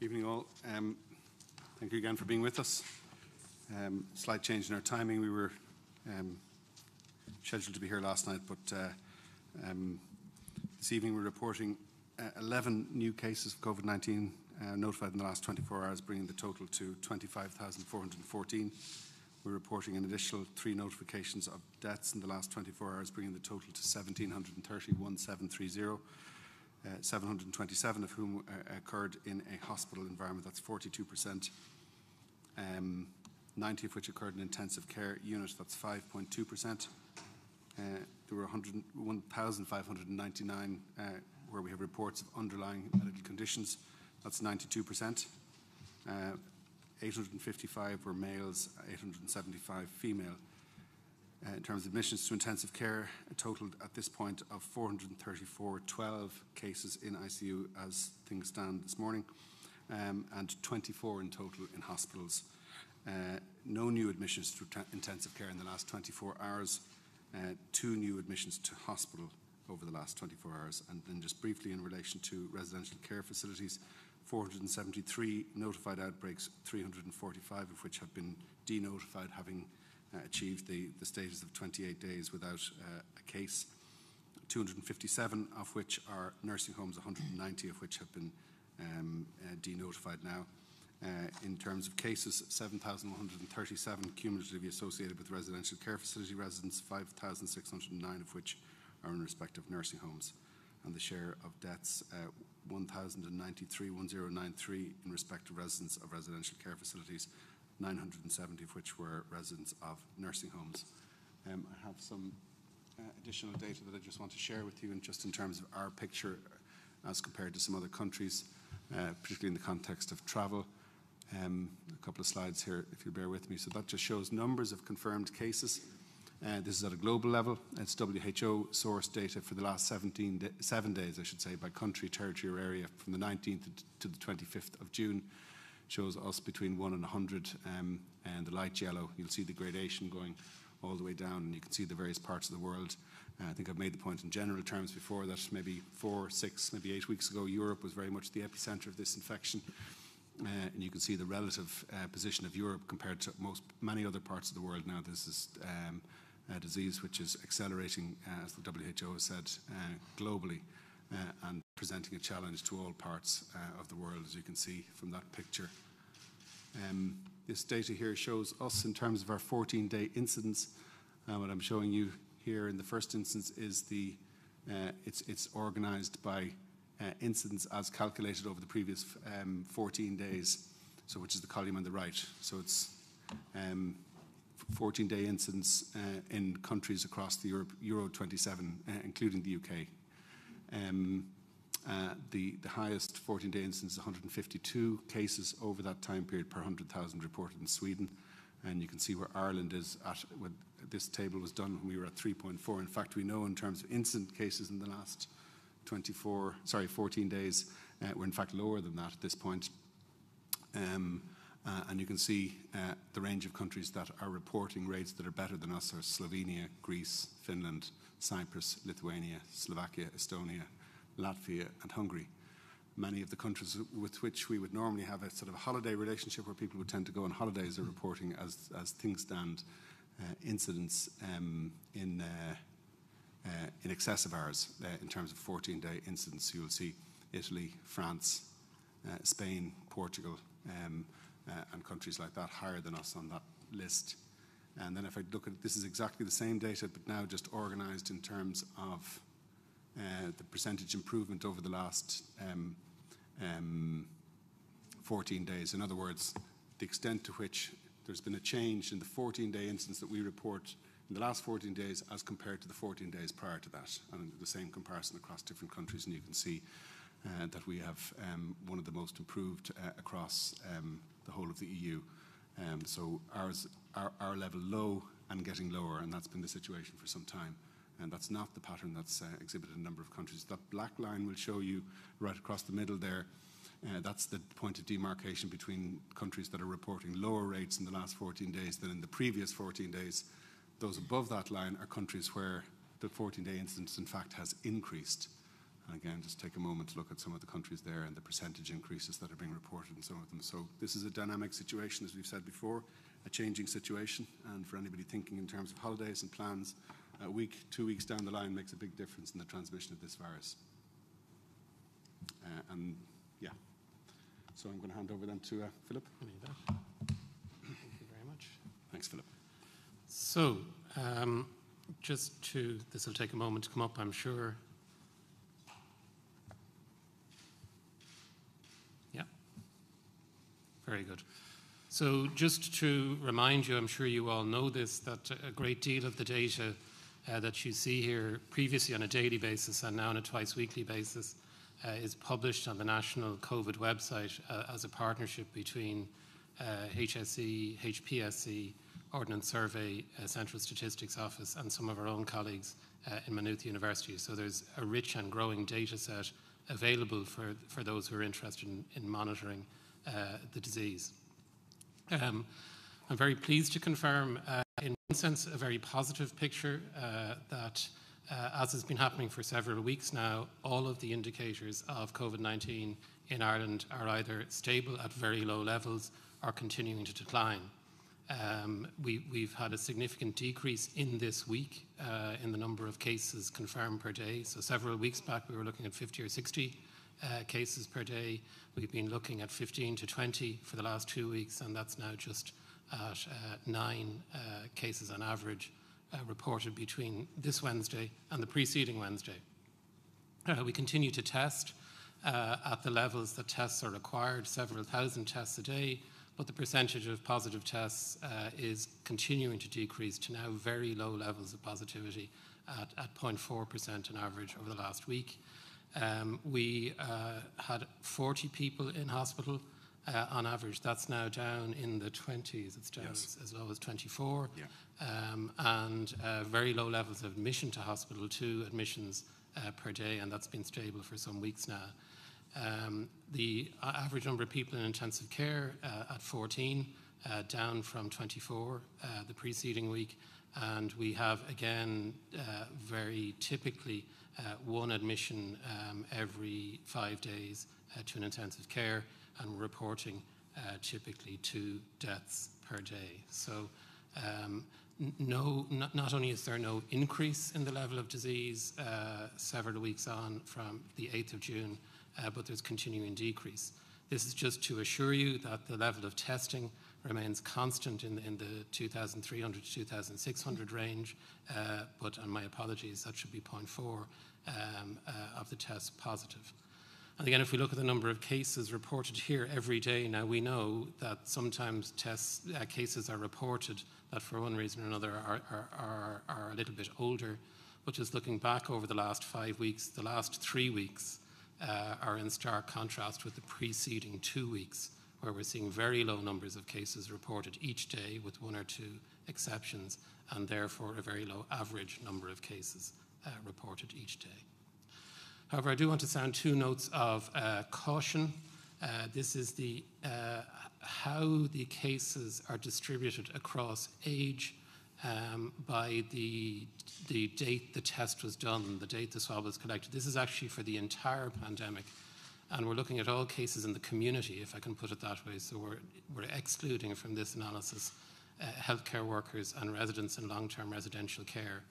Evening all. Um, thank you again for being with us. Um, slight change in our timing. We were um, scheduled to be here last night, but uh, um, this evening we're reporting uh, 11 new cases of COVID-19 uh, notified in the last 24 hours, bringing the total to 25,414. We're reporting an additional three notifications of deaths in the last 24 hours, bringing the total to 1,730, 1730. Uh, 727 of whom uh, occurred in a hospital environment. That's 42%. Um, 90 of which occurred in intensive care unit. That's 5.2%. Uh, there were 1,599 uh, where we have reports of underlying medical conditions. That's 92%. Uh, 855 were males, 875 female. Uh, in terms of admissions to intensive care, a total at this point of 434, 12 cases in ICU as things stand this morning, um, and 24 in total in hospitals. Uh, no new admissions to intensive care in the last 24 hours, uh, two new admissions to hospital over the last 24 hours. And then just briefly in relation to residential care facilities, 473 notified outbreaks, 345 of which have been denotified, having achieved the, the status of 28 days without uh, a case. 257 of which are nursing homes, 190 of which have been um, uh, denotified now. Uh, in terms of cases, 7,137 cumulatively associated with residential care facility residents, 5,609 of which are in respective nursing homes. And the share of deaths, uh, 1,093, 1093 in respect of residents of residential care facilities, 970 of which were residents of nursing homes. Um, I have some uh, additional data that I just want to share with you, and just in terms of our picture as compared to some other countries, uh, particularly in the context of travel. Um, a couple of slides here, if you bear with me. So that just shows numbers of confirmed cases. Uh, this is at a global level. It's WHO source data for the last 17 da seven days, I should say, by country, territory, or area from the 19th to the 25th of June shows us between 1 and 100 um, and the light yellow you'll see the gradation going all the way down and you can see the various parts of the world. Uh, I think I've made the point in general terms before that maybe four, six, maybe eight weeks ago Europe was very much the epicenter of this infection. Uh, and you can see the relative uh, position of Europe compared to most many other parts of the world. Now this is um, a disease which is accelerating uh, as the WHO has said uh, globally and presenting a challenge to all parts uh, of the world, as you can see from that picture. Um, this data here shows us in terms of our 14-day incidence. Uh, what I'm showing you here in the first instance is the uh, it's, it's organised by uh, incidence as calculated over the previous um, 14 days, so which is the column on the right. So it's 14-day um, incidence uh, in countries across the Europe, Euro 27, uh, including the UK. Um, uh, the, highest 14-day incidence is 152 cases over that time period per 100,000 reported in Sweden. And you can see where Ireland is at, when this table was done when we were at 3.4. In fact, we know in terms of incident cases in the last 24, sorry, 14 days, uh, we're in fact lower than that at this point. Um, uh, and you can see the range of countries that are reporting rates that are better than us are Slovenia, Greece, Finland, Cyprus, Lithuania, Slovakia, Estonia, Latvia, and Hungary. Many of the countries with which we would normally have a sort of holiday relationship where people would tend to go on holidays are reporting as, as things stand uh, incidents um, in, uh, uh, in excess of ours uh, in terms of 14 day incidents. You'll see Italy, France, uh, Spain, Portugal, um, uh, and countries like that higher than us on that list. And then if I look at this is exactly the same data, but now just organized in terms of uh, the percentage improvement over the last um, um, 14 days. In other words, the extent to which there's been a change in the 14-day instance that we report in the last 14 days as compared to the 14 days prior to that, and the same comparison across different countries, and you can see uh, that we have um, one of the most improved uh, across um, the whole of the EU. Um, so ours, our, our level low and getting lower, and that's been the situation for some time and that's not the pattern that's uh, exhibited in a number of countries. That black line will show you right across the middle there. Uh, that's the point of demarcation between countries that are reporting lower rates in the last 14 days than in the previous 14 days. Those above that line are countries where the 14-day incidence, in fact, has increased. And again, just take a moment to look at some of the countries there and the percentage increases that are being reported in some of them. So this is a dynamic situation, as we've said before, a changing situation. And for anybody thinking in terms of holidays and plans, a week, two weeks down the line makes a big difference in the transmission of this virus. Uh, and yeah, so I'm going to hand over then to uh, Philip. Thank you very much. Thanks, Philip. So, um, just to, this will take a moment to come up, I'm sure. Yeah. Very good. So, just to remind you, I'm sure you all know this, that a great deal of the data uh, that you see here previously on a daily basis and now on a twice weekly basis uh, is published on the national COVID website uh, as a partnership between HSE, uh, HPSC, Ordnance Survey, uh, Central Statistics Office, and some of our own colleagues uh, in Maynooth University. So there's a rich and growing data set available for, for those who are interested in, in monitoring the disease. Um, I'm very pleased to confirm, uh, in one sense, a very positive picture uh, that, uh, as has been happening for several weeks now, all of the indicators of COVID 19 in Ireland are either stable at very low levels or continuing to decline. Um, we, have had a significant decrease in this week uh, in the number of cases confirmed per day. So, several weeks back, we were looking at 50 or 60 uh, cases per day. We've been looking at 15 to 20 for the last two weeks, and that's now just at uh, nine uh, cases on average uh, reported between this Wednesday and the preceding Wednesday. we continue to test at the levels that tests are required, several thousand tests a day, but the percentage of positive tests uh, is continuing to decrease to now very low levels of positivity at, at 0.4% on average over the last week. Um, we uh, had 40 people in hospital uh, on average. That's now down in the 20s. It's down yes. as, as, low as 24. Yeah. Um, and uh, very low levels of admission to hospital, two admissions uh, per day, and that's been stable for some weeks now. Um, the average number of people in intensive care uh, at 14, uh, down from 24 uh, the preceding week. And we have, again, very typically one admission um, every five days to an intensive care and reporting uh, typically two deaths per day. So um, no, not, not, only is there no increase in the level of disease uh, several weeks on from the 8th of June, uh, but there's continuing decrease. This is just to assure you that the level of testing remains constant in the, in the 2,300 to 2,600 range, uh, but my apologies, that should be 0.4 um, uh, of the tests positive. And again, if we look at the number of cases reported here every day, now we know that sometimes tests, uh, cases are reported that for one reason or another are, are, are, are, a little bit older. But just looking back over the last five weeks, the last three weeks uh, are in stark contrast with the preceding two weeks, where we're seeing very low numbers of cases reported each day, with one or two exceptions, and therefore a very low average number of cases uh, reported each day. However, I do want to sound two notes of uh, caution. Uh, this is the uh, how the cases are distributed across age um, by the, the date the test was done, the date the swab was collected. This is actually for the entire pandemic. And we're looking at all cases in the community, if I can put it that way. So we're, we're excluding from this analysis uh, healthcare workers and residents in long term residential care.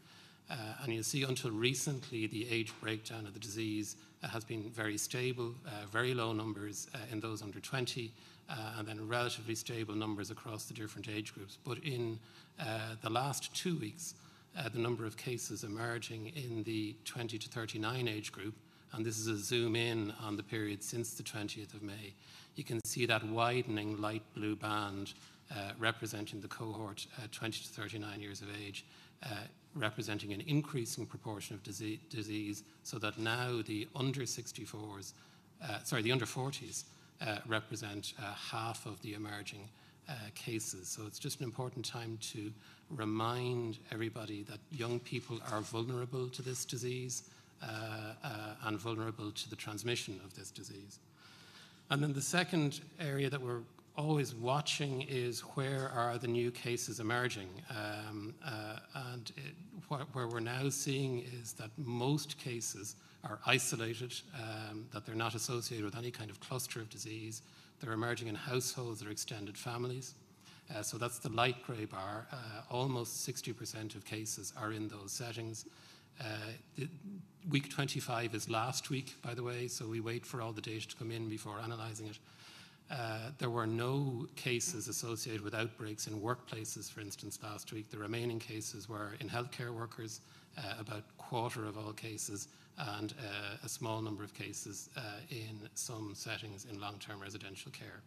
Uh, and you'll see until recently, the age breakdown of the disease uh, has been very stable, uh, very low numbers uh, in those under 20, uh, and then relatively stable numbers across the different age groups. But in the last two weeks, the number of cases emerging in the 20 to 39 age group, and this is a zoom in on the period since the 20th of May, you can see that widening light blue band representing the cohort 20 to 39 years of age uh, representing an increasing proportion of disease, disease, so that now the under 64s, uh, sorry, the under 40s uh, represent uh, half of the emerging uh, cases. So it's just an important time to remind everybody that young people are vulnerable to this disease uh, and vulnerable to the transmission of this disease. And then the second area that we're always watching is where are the new cases emerging. Um, uh, and it, wh- where we're now seeing is that most cases are isolated, um, that they're not associated with any kind of cluster of disease. They're emerging in households or extended families. Uh, so that's the light grey bar. Uh, almost 60% of cases are in those settings. Uh, the, week 25 is last week, by the way, so we wait for all the data to come in before analysing it. Uh, there were no cases associated with outbreaks in workplaces, for instance, last week. The remaining cases were in healthcare workers, uh, about a quarter of all cases, and uh, a small number of cases uh, in some settings in long term residential care.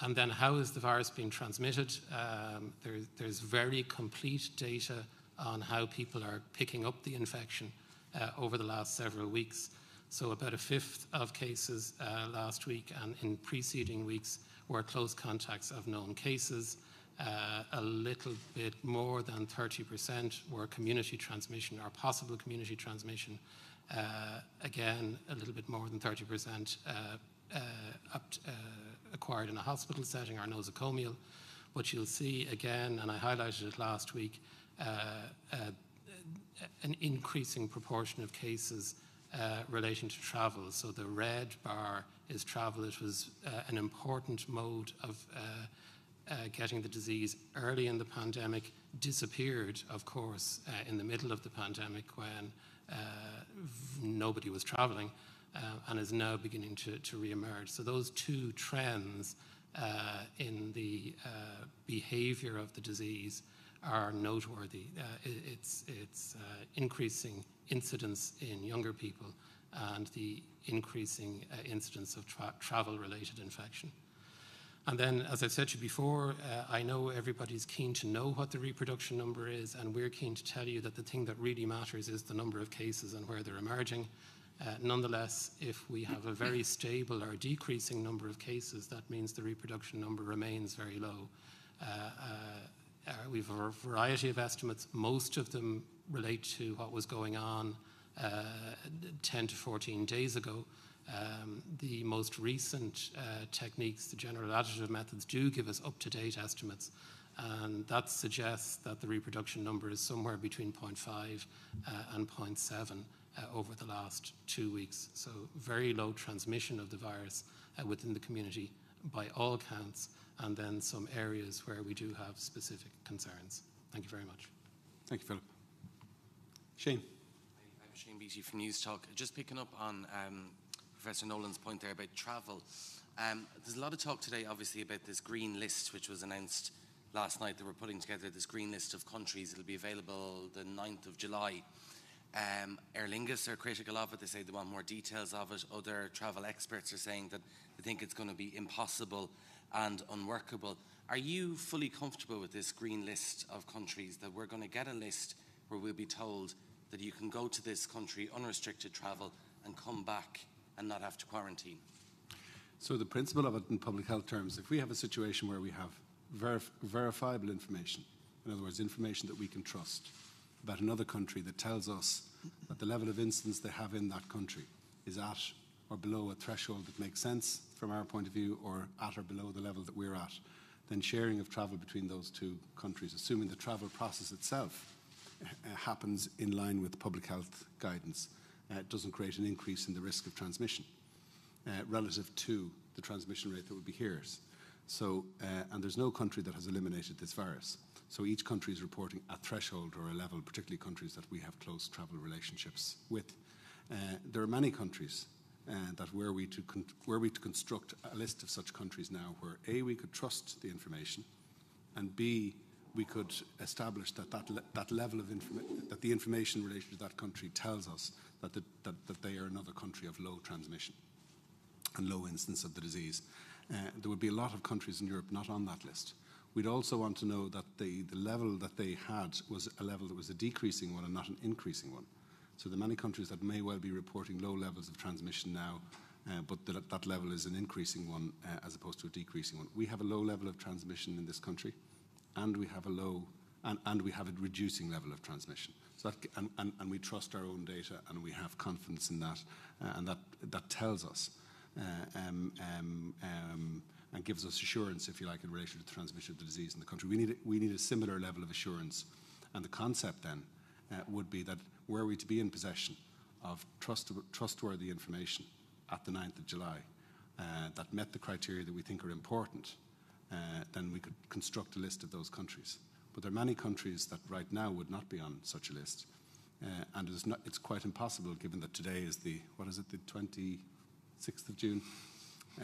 And then, how is the virus being transmitted? Um, there, there's very complete data on how people are picking up the infection uh, over the last several weeks. So, about a fifth of cases uh, last week and in preceding weeks were close contacts of known cases. Uh, a little bit more than 30% were community transmission or possible community transmission. Uh, again, a little bit more than 30% uh, uh, acquired in a hospital setting or nosocomial. But you'll see again, and I highlighted it last week, an increasing proportion of cases uh, relating to travel. So the red bar is travel. It was uh, an important mode of uh, uh getting the disease early in the pandemic, disappeared, of course, uh, in the middle of the pandemic when uh, nobody was traveling, and is now beginning to, to re-emerge. So those two trends in the behavior of the disease are noteworthy. Uh, it, it's it's uh, increasing incidence in younger people and the increasing uh, incidence of tra travel related infection. And then, as I've said to you before, uh, I know everybody's keen to know what the reproduction number is, and we're keen to tell you that the thing that really matters is the number of cases and where they're emerging. Uh, nonetheless, if we have a very stable or decreasing number of cases, that means the reproduction number remains very low. Uh, uh we have a variety of estimates. Most of them relate to what was going on uh, 10 to 14 days ago. Um, the most recent uh, techniques, the general additive methods, do give us up to date estimates. And that suggests that the reproduction number is somewhere between 0.5 uh, and 0.7 uh, over the last two weeks. So, very low transmission of the virus uh, within the community by all counts and then some areas where we do have specific concerns. Thank you very much. Thank you, Philip. Shane. I'm Shane Beattie from Newstalk. Just picking up on um, Professor Nolan's point there about travel. Um, there's a lot of talk today, obviously, about this green list, which was announced last night. That we're putting together this green list of countries. It'll be available the 9th of July. Um, Aer Lingus are critical of it. They say they want more details of it. Other travel experts are saying that they think it's going to be impossible and unworkable. Are you fully comfortable with this green list of countries that we're going to get a list where we'll be told that you can go to this country unrestricted travel and come back and not have to quarantine? So the principle of it in public health terms, if we have a situation where we have verif verifiable information, in other words, information that we can trust about another country that tells us that the level of incidence they have in that country is at or below a threshold that makes sense from our point of view or at or below the level that we're at, then sharing of travel between those two countries, assuming the travel process itself uh, happens in line with public health guidance, uh, doesn't create an increase in the risk of transmission uh, relative to the transmission rate that would be here. So, uh, and there's no country that has eliminated this virus. So each country is reporting a threshold or a level, particularly countries that we have close travel relationships with. Uh, there are many countries uh, that were we, to were we to construct a list of such countries now where A, we could trust the information, and B, we could establish that that, le that level of that the information related to that country tells us that, the, that, that they are another country of low transmission and low incidence of the disease. Uh, there would be a lot of countries in Europe not on that list. We'd also want to know that the, the level that they had was a level that was a decreasing one and not an increasing one. So are many countries that may well be reporting low levels of transmission now, uh, but that, that level is an increasing one uh, as opposed to a decreasing one. We have a low level of transmission in this country, and we have a low and, and we have a reducing level of transmission. So that, and, and, and we trust our own data, and we have confidence in that, uh, and that that tells us uh, um, um, um, and gives us assurance, if you like, in relation to the transmission of the disease in the country. We need, we need a similar level of assurance. And the concept then uh, would be that were we to be in possession of trust, trustworthy information at the 9th of July uh, that met the criteria that we think are important, uh, then we could construct a list of those countries. But there are many countries that right now would not be on such a list. Uh, and it's, not, it's quite impossible, given that today is the, what is it, the 26th of June,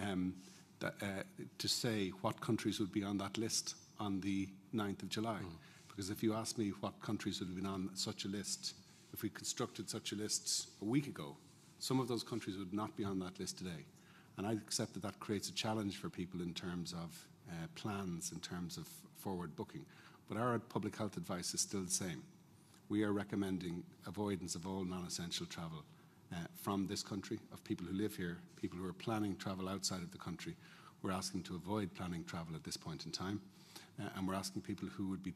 um, that, uh, to say what countries would be on that list on the 9th of July. Mm. Because if you ask me what countries would have been on such a list, if we constructed such a list a week ago, some of those countries would not be on that list today. And I accept that that creates a challenge for people in terms of uh, plans, in terms of forward booking. But our public health advice is still the same. We are recommending avoidance of all non-essential travel uh, from this country, of people who live here, people who are planning travel outside of the country. We're asking to avoid planning travel at this point in time. Uh, and we're asking people who would be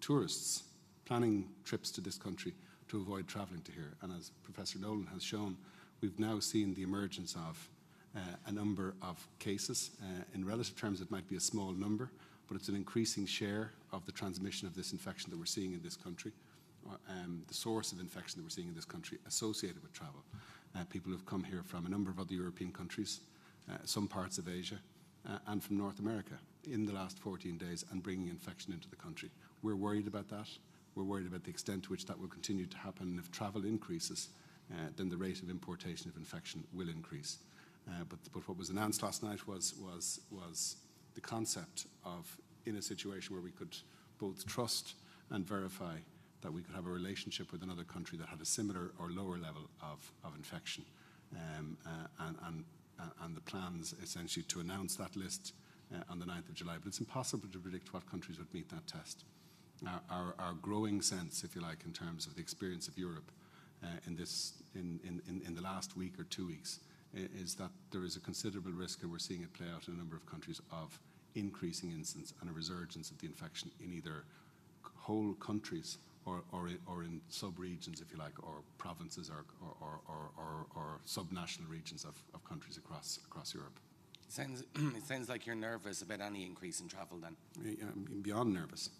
tourists planning trips to this country to avoid travelling to here. And as Professor Nolan has shown, we've now seen the emergence of uh, a number of cases. Uh, in relative terms, it might be a small number, but it's an increasing share of the transmission of this infection that we're seeing in this country, uh, um, the source of infection that we're seeing in this country associated with travel. Uh, people who've come here from a number of other European countries, uh, some parts of Asia, uh, and from North America in the last 14 days and bringing infection into the country. We're worried about that. We're worried about the extent to which that will continue to happen. If travel increases, uh, then the rate of importation of infection will increase. Uh, but, but what was announced last night was, was, was the concept of, in a situation where we could both trust and verify that we could have a relationship with another country that had a similar or lower level of, of infection. Um, uh, and, and, uh, and the plans essentially to announce that list uh, on the 9th of July. But it's impossible to predict what countries would meet that test. Our, our, our growing sense, if you like, in terms of the experience of Europe uh, in, this, in, in, in the last week or two weeks, is that there is a considerable risk, and we're seeing it play out in a number of countries, of increasing incidence and a resurgence of the infection in either whole countries or, or, or in sub-regions, if you like, or provinces or, or, or, or, or sub-national regions of, of countries across, across Europe. It sounds, it sounds like you're nervous about any increase in travel then. I'm beyond nervous.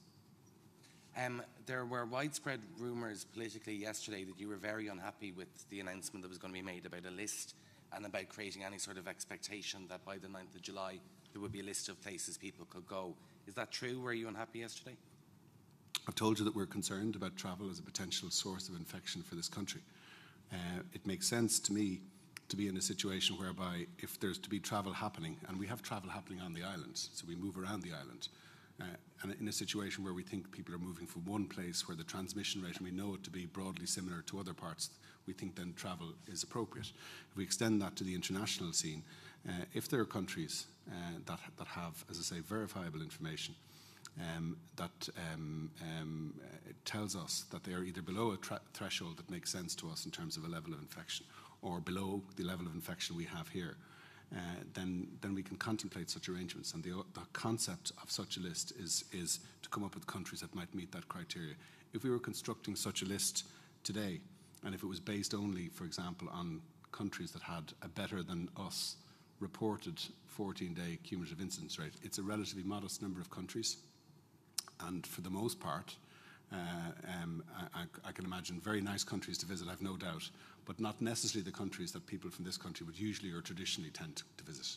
Um, there were widespread rumours politically yesterday that you were very unhappy with the announcement that was going to be made about a list and about creating any sort of expectation that by the 9th of July there would be a list of places people could go. Is that true? Were you unhappy yesterday? I've told you that we're concerned about travel as a potential source of infection for this country. Uh, it makes sense to me to be in a situation whereby if there's to be travel happening, and we have travel happening on the island, so we move around the island, and in a situation where we think people are moving from one place where the transmission rate, and we know it to be broadly similar to other parts, we think then travel is appropriate. If we extend that to the international scene, uh, if there are countries uh, that, that have, as I say, verifiable information, um, that um, um, tells us that they are either below a threshold that makes sense to us in terms of a level of infection or below the level of infection we have here, uh, then, then we can contemplate such arrangements. And the, the concept of such a list is, is to come up with countries that might meet that criteria. If we were constructing such a list today, and if it was based only, for example, on countries that had a better than us reported 14-day cumulative incidence rate, it's a relatively modest number of countries. And for the most part, uh, um, I, I, can imagine very nice countries to visit, I've no doubt, but not necessarily the countries that people from this country would usually or traditionally tend to visit.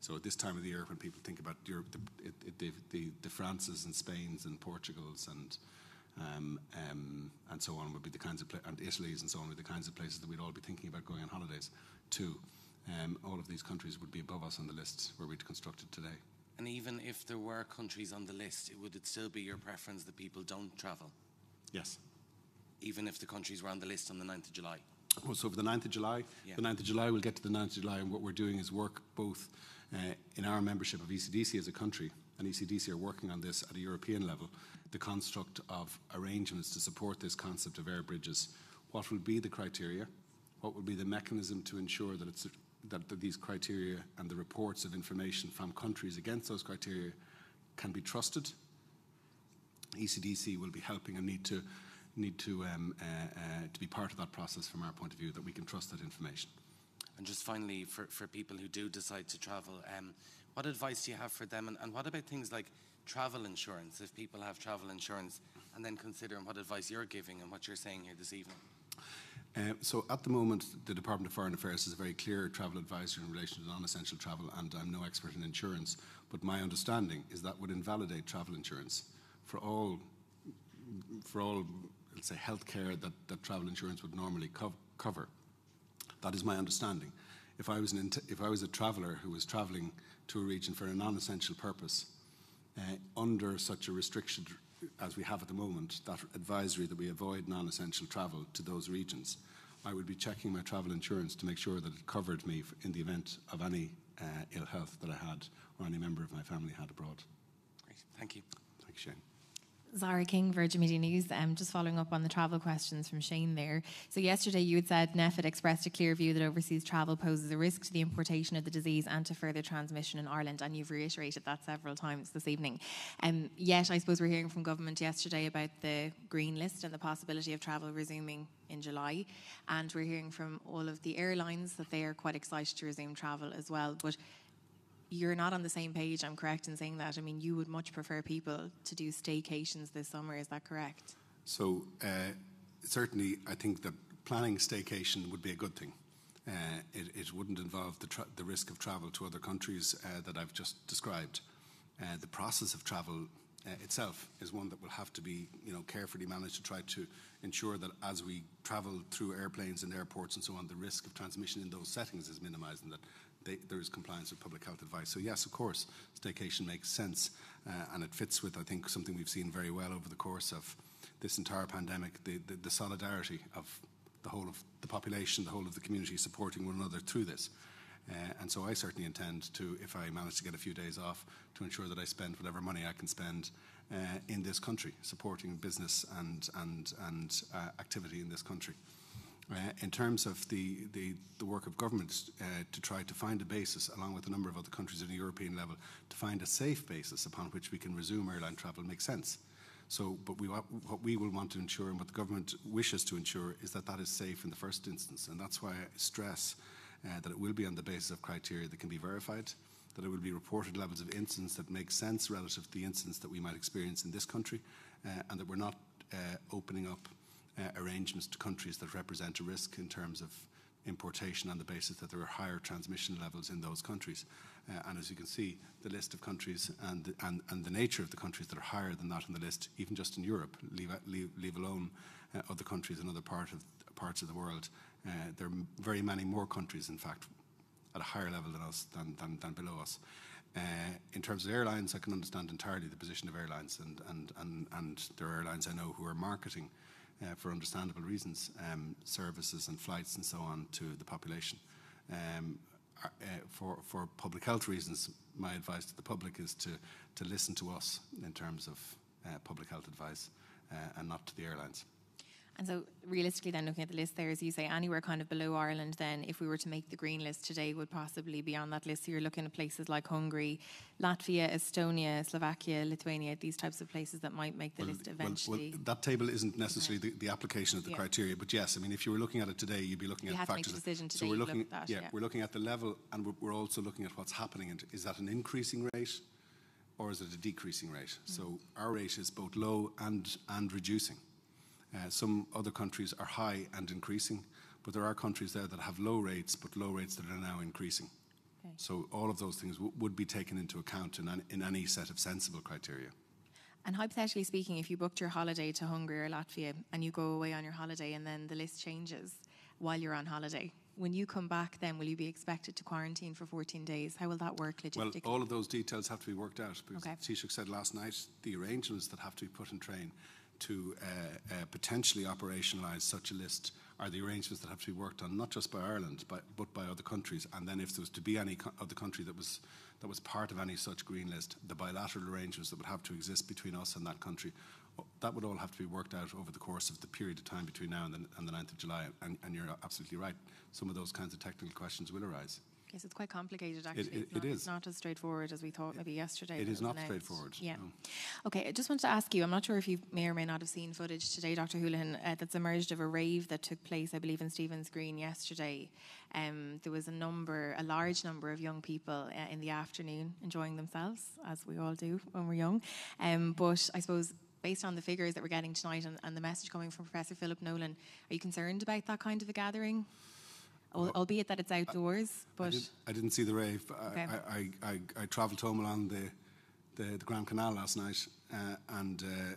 So at this time of the year, when people think about Europe, the, it, it, the, the, the, Frances and Spains and Portugals and um, um, and so on would be the kinds of pla- and Italy's and so on would be the kinds of places that we'd all be thinking about going on holidays to. Um, all of these countries would be above us on the list where we'd constructed today. And even if there were countries on the list, would it still be your preference that people don't travel? Yes. Even if the countries were on the list on the 9th of July? Oh, so for the 9th of July, yeah. the 9th of July, we'll get to the 9th of July, and what we're doing is work both uh, in our membership of ECDC as a country, and ECDC are working on this at a European level, the construct of arrangements to support this concept of air bridges. What will be the criteria? What will be the mechanism to ensure that it's that, that these criteria and the reports of information from countries against those criteria can be trusted. ECDC will be helping and need to need to um, uh, uh, to be part of that process from our point of view that we can trust that information. And just finally, for, for people who do decide to travel, um, What advice do you have for them? And, and what about things like travel insurance, if people have travel insurance, and then considering what advice you're giving and what you're saying here this evening? Uh, so at the moment, the Department of Foreign Affairs has a very clear travel advisory in relation to non-essential travel, and I'm no expert in insurance, but my understanding is that would invalidate travel insurance for all, for all, let's say, healthcare that, that travel insurance would normally co cover. That is my understanding. If I was an if I was a traveller who was travelling to a region for a non-essential purpose, uh, under such a restriction as we have at the moment, that advisory that we avoid non-essential travel to those regions, I would be checking my travel insurance to make sure that it covered me in the event of any uh, ill health that I had or any member of my family had abroad. Great, thank you. Thank you, Shane. Zara King, Virgin Media News. Um, just following up on the travel questions from Shane there. So, yesterday you had said NPHET expressed a clear view that overseas travel poses a risk to the importation of the disease and to further transmission in Ireland, and you've reiterated that several times this evening. Um, yet, I suppose we're hearing from government yesterday about the green list and the possibility of travel resuming in July, and we're hearing from all of the airlines that they are quite excited to resume travel as well. But you're not on the same page, I'm correct in saying that. I mean, you would much prefer people to do staycations this summer, is that correct? So, uh, certainly, I think that planning staycation would be a good thing. Uh, it, it, wouldn't involve the, the, risk of travel to other countries uh, that I've just described. Uh, the process of travel uh, itself is one that will have to be, you know, carefully managed to try to ensure that as we travel through airplanes and airports and so on, the risk of transmission in those settings is minimised and that they, there is compliance with public health advice. So yes, of course, staycation makes sense, uh, and it fits with I think something we've seen very well over the course of this entire pandemic: the, the, the solidarity of the whole of the population, the whole of the community supporting one another through this. Uh, and so I certainly intend to, if I manage to get a few days off, to ensure that I spend whatever money I can spend uh, in this country, supporting business and, and, and uh, activity in this country. Uh, in terms of the, the, the work of governments uh, to try to find a basis, along with a number of other countries at a European level, to find a safe basis upon which we can resume airline travel makes sense. So, but we, what we will want to ensure and what the government wishes to ensure is that that is safe in the first instance. And that's why I stress uh, that it will be on the basis of criteria that can be verified, that it will be reported levels of incidents that make sense relative to the incidents that we might experience in this country, uh, and that we're not uh, opening up arrangements to countries that represent a risk in terms of importation on the basis that there are higher transmission levels in those countries. Uh, and as you can see, the list of countries and, and, and the nature of the countries that are higher than that on the list, even just in Europe, leave, leave, leave alone uh, other countries in other part of, parts of the world, uh, there are very many more countries, in fact, at a higher level than us, than, than, than below us. Uh, in terms of airlines, I can understand entirely the position of airlines, and, and, and, and there are airlines I know who are marketing uh, for understandable reasons, um, services and flights and so on to the population. Um, uh, for, for public health reasons, my advice to the public is to, to listen to us in terms of uh, public health advice uh, and not to the airlines. And so, realistically, then looking at the list there, as you say, anywhere kind of below Ireland, then if we were to make the green list today, would possibly be on that list. So you're looking at places like Hungary, Latvia, Estonia, Slovakia, Lithuania, these types of places that might make the well, list eventually. Well, well, that table isn't necessarily the, the, application of the yeah. criteria, but yes, I mean, if you were looking at it today, you'd be looking you at have factors. To make the decision today, so we're looking, at that, yeah, yeah, we're looking at the level, and we're, we're also looking at what's happening. And is that an increasing rate, or is it a decreasing rate? Mm. So our rate is both low and and reducing. Uh, some other countries are high and increasing, but there are countries there that have low rates, but low rates that are now increasing. Okay. So all of those things would be taken into account in, an, in any set of sensible criteria. And hypothetically speaking, if you booked your holiday to Hungary or Latvia and you go away on your holiday and then the list changes while you're on holiday, when you come back, then will you be expected to quarantine for 14 days? How will that work logistically? Well, all of those details have to be worked out because okay. Taoiseach said last night the arrangements that have to be put in train to uh, uh, potentially operationalise such a list are the arrangements that have to be worked on, not just by Ireland, but, but by other countries. And then, if there was to be any co- other country that was that was part of any such green list, the bilateral arrangements that would have to exist between us and that country, that would all have to be worked out over the course of the period of time between now and the, and the 9th of July. And, and you're absolutely right. Some of those kinds of technical questions will arise. Yes, it's quite complicated, actually. it- It's it not- It's not as straightforward as we thought maybe yesterday. It is not announced. straightforward, Yeah. no. Okay, I just wanted to ask you, I'm not sure if you may or may not have seen footage today, Dr. Holohan, uh, that's emerged of a rave that took place, I believe, in Stephen's Green yesterday. Um, there was a number, a large number of young people uh, in the afternoon enjoying themselves, as we all do when we're young. Um, but I suppose based on the figures that we're getting tonight and, and the message coming from Professor Philip Nolan, are you concerned about that kind of a gathering? Al- Albeit that it's outdoors, I, but did, I didn't see the rave. I, Okay. I, I, I, I travelled home along the, the, the Grand Canal last night, uh, and uh,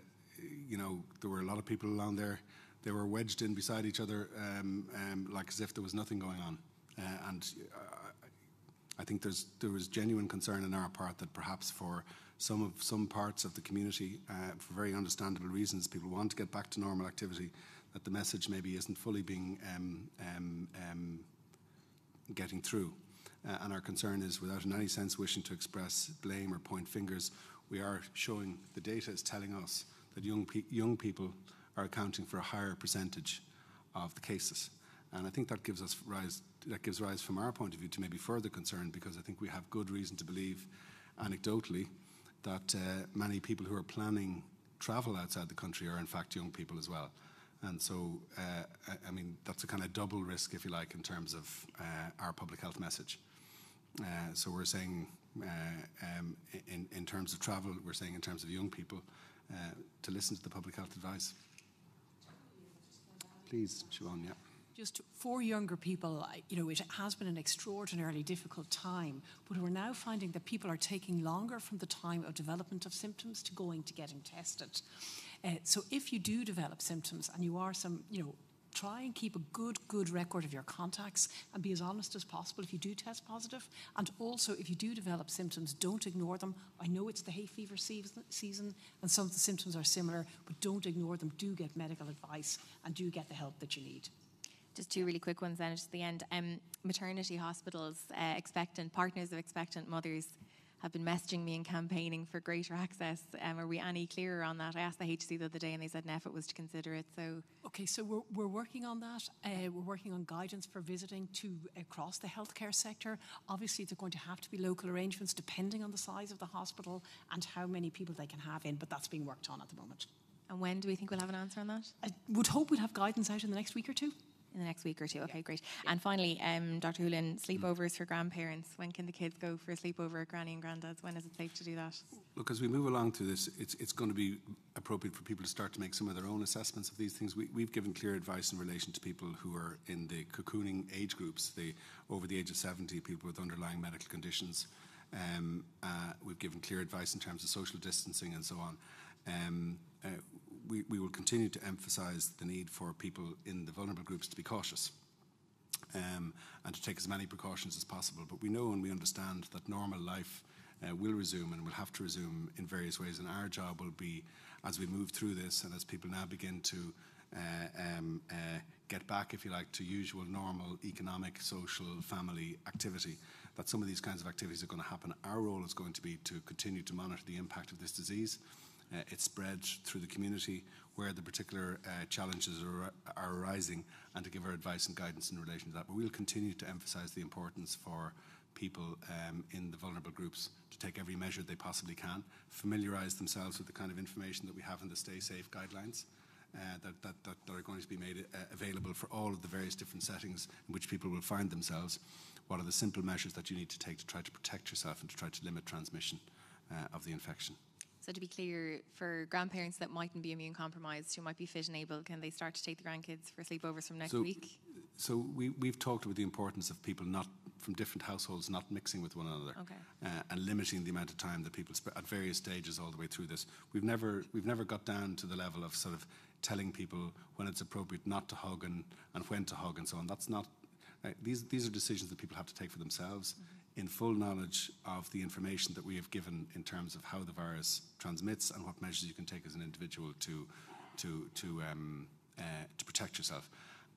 you know there were a lot of people along there. They were wedged in beside each other, um, um, like as if there was nothing going on. Uh, and uh, I think there's there was genuine concern on our part that perhaps for some of some parts of the community, uh, for very understandable reasons, people want to get back to normal activity. That the message maybe isn't fully being um, um, um, getting through. Uh, and our concern is, without in any sense wishing to express blame or point fingers, we are showing the data is telling us that young, pe- young people are accounting for a higher percentage of the cases. And I think that gives us rise, that gives rise from our point of view to maybe further concern because I think we have good reason to believe, anecdotally, that uh, many people who are planning travel outside the country are in fact young people as well. And so, uh, I, I mean, that's a kind of double risk, if you like, in terms of uh, our public health message. Uh, so we're saying, uh, um, in, in terms of travel, we're saying in terms of young people, uh, to listen to the public health advice. Please, Siobhan, yeah. Just for younger people, you know, it has been an extraordinarily difficult time, but we're now finding that people are taking longer from the time of development of symptoms to going to getting tested. Uh, so if you do develop symptoms and you are some, you know, try and keep a good, good record of your contacts and be as honest as possible if you do test positive. And also, if you do develop symptoms, don't ignore them. I know it's the hay fever season, and some of the symptoms are similar, but don't ignore them. Do get medical advice and do get the help that you need. Just two really quick ones then at the end. Um, maternity hospitals, uh, expectant partners of expectant mothers have been messaging me and campaigning for greater access. Um, are we any clearer on that? I asked the HSE the other day and they said NPHET was to consider it. So Okay, so we're, we're working on that. Uh, we're working on guidance for visiting to across the healthcare sector. Obviously, there are going to have to be local arrangements depending on the size of the hospital and how many people they can have in, but that's being worked on at the moment. and when do we think we'll have an answer on that? I would hope we'd have guidance out in the next week or two. In the next week or two. Okay, great. And finally, um, Dr. Holohan, sleepovers for grandparents. When can the kids go for a sleepover at Granny and Grandad's? When is it safe to do that? Look, as we move along through this, it's, it's going to be appropriate for people to start to make some of their own assessments of these things. We, we've given clear advice in relation to people who are in the cocooning age groups, the over the age of 70, people with underlying medical conditions. Um, uh, we've given clear advice in terms of social distancing and so on. Um, uh, we, we will continue to emphasise the need for people in the vulnerable groups to be cautious um, and to take as many precautions as possible. But we know and we understand that normal life uh, will resume and will have to resume in various ways. And our job will be, as we move through this and as people now begin to uh, um, uh, get back, if you like, to usual, normal economic, social, family activity, that some of these kinds of activities are going to happen. Our role is going to be to continue to monitor the impact of this disease. Uh, it's spread through the community where the particular uh, challenges are, are arising and to give our advice and guidance in relation to that. But we'll continue to emphasise the importance for people um, in the vulnerable groups to take every measure they possibly can, familiarise themselves with the kind of information that we have in the Stay Safe guidelines. Uh, that, that, that, are going to be made uh, available for all of the various different settings in which people will find themselves. What are the simple measures that you need to take to try to protect yourself and to try to limit transmission uh, of the infection? So to be clear, for grandparents that mightn't be immune compromised, who might be fit and able, can they start to take the grandkids for sleepovers from next So- week? So we, we've talked about the importance of people not from different households not mixing with one another Okay. uh, and limiting the amount of time that people spend at various stages all the way through this. We've never we've never got down to the level of sort of telling people when it's appropriate not to hug and, and when to hug and so on. That's not uh, these these are decisions that people have to take for themselves in full knowledge of the information that we have given in terms of how the virus transmits and what measures you can take as an individual to to to um, uh, to protect yourself.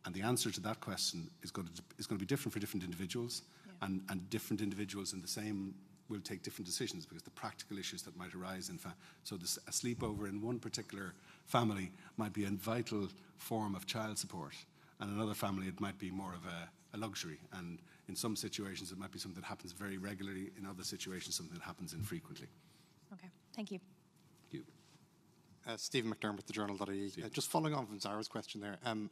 And the answer to that question is going to, is going to be different for different individuals, and, and different individuals in the same will take different decisions because the practical issues that might arise in fa- so this, a sleepover in one particular family might be a vital form of child support and another family it might be more of a a luxury. And in some situations, it might be something that happens very regularly. In other situations, something that happens infrequently. Okay, thank you. Thank you. Uh, Stephen McDermott, the Journal.ie. Uh, just following on from Zara's question there, um,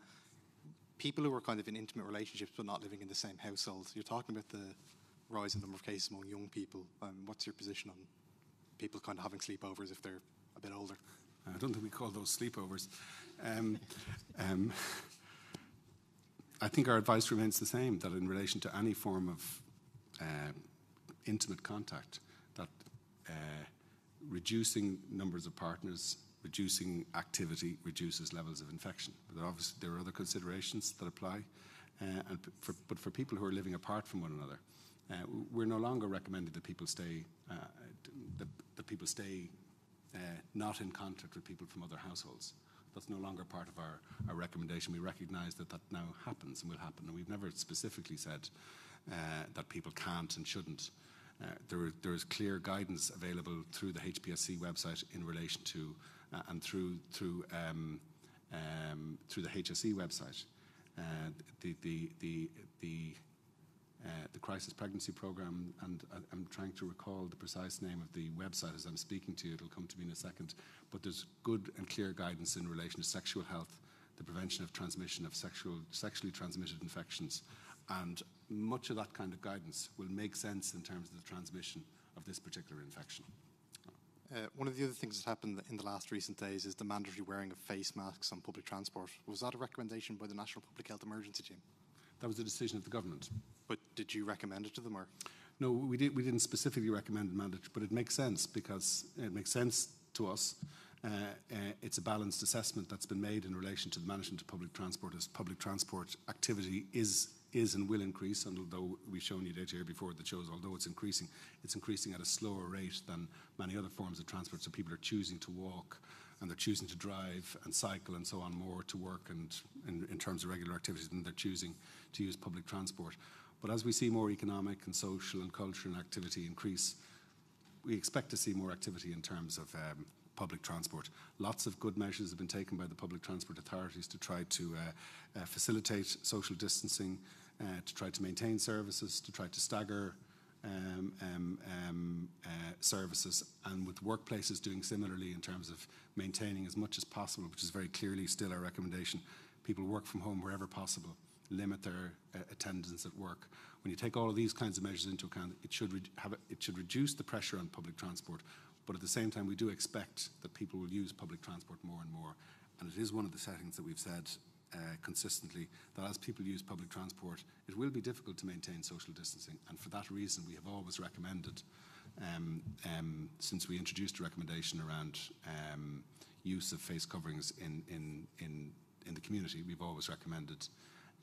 people who are kind of in intimate relationships but not living in the same household, you're talking about the rise in the number of cases among young people. Um, what's your position on people kind of having sleepovers if they're a bit older? I don't think we call those sleepovers. Um, um, I think our advice remains the same that in relation to any form of uh, intimate contact, that uh, reducing numbers of partners, reducing activity, reduces levels of infection. But obviously there are other considerations that apply. Uh, and for, but for people who are living apart from one another, uh, we're no longer recommending that people stay uh, that, that people stay uh, not in contact with people from other households. That's no longer part of our, our recommendation. We recognise that that now happens and will happen, and we've never specifically said uh, that people can't and shouldn't. Uh, there, there is clear guidance available through the HPSC website in relation to uh, and through through um, um, through the HSE website. Uh, the the the the uh, the crisis pregnancy program, and I, I'm trying to recall the precise name of the website as I'm speaking to you. It'll come to me in a second. But there's good and clear guidance in relation to sexual health, the prevention of transmission of sexual, sexually transmitted infections, and much of that kind of guidance will make sense in terms of the transmission of this particular infection. Uh, one of the other things that happened in the last recent days is the mandatory wearing of face masks on public transport. Was that a recommendation by the National Public Health Emergency Team? That was a decision of the government. But did you recommend it to them, or No, we, did, we didn't specifically recommend mandatory, but it makes sense because it makes sense to us. Uh, uh, it's a balanced assessment that's been made in relation to the management of public transport as public transport activity is is and will increase. And although we've shown you data here before that shows, although it's increasing, it's increasing at a slower rate than many other forms of transport. So people are choosing to walk and they're choosing to drive and cycle and so on more to work and in, in terms of regular activities than they're choosing to use public transport. But as we see more economic and social and cultural activity increase, we expect to see more activity in terms of um, public transport. Lots of good measures have been taken by the public transport authorities to try to uh, uh, facilitate social distancing, uh, to try to maintain services, to try to stagger Um, um, um, uh, services, and with workplaces doing similarly in terms of maintaining as much as possible, which is very clearly still our recommendation. People work from home wherever possible, limit their uh, attendance at work. When you take all of these kinds of measures into account, it should, a, it should reduce the pressure on public transport, but at the same time, we do expect that people will use public transport more and more. And it is one of the settings that we've said uh, consistently that as people use public transport, it will be difficult to maintain social distancing. And for that reason, we have always recommended, um, um, since we introduced a recommendation around um, use of face coverings in, in, in, in the community, we've always recommended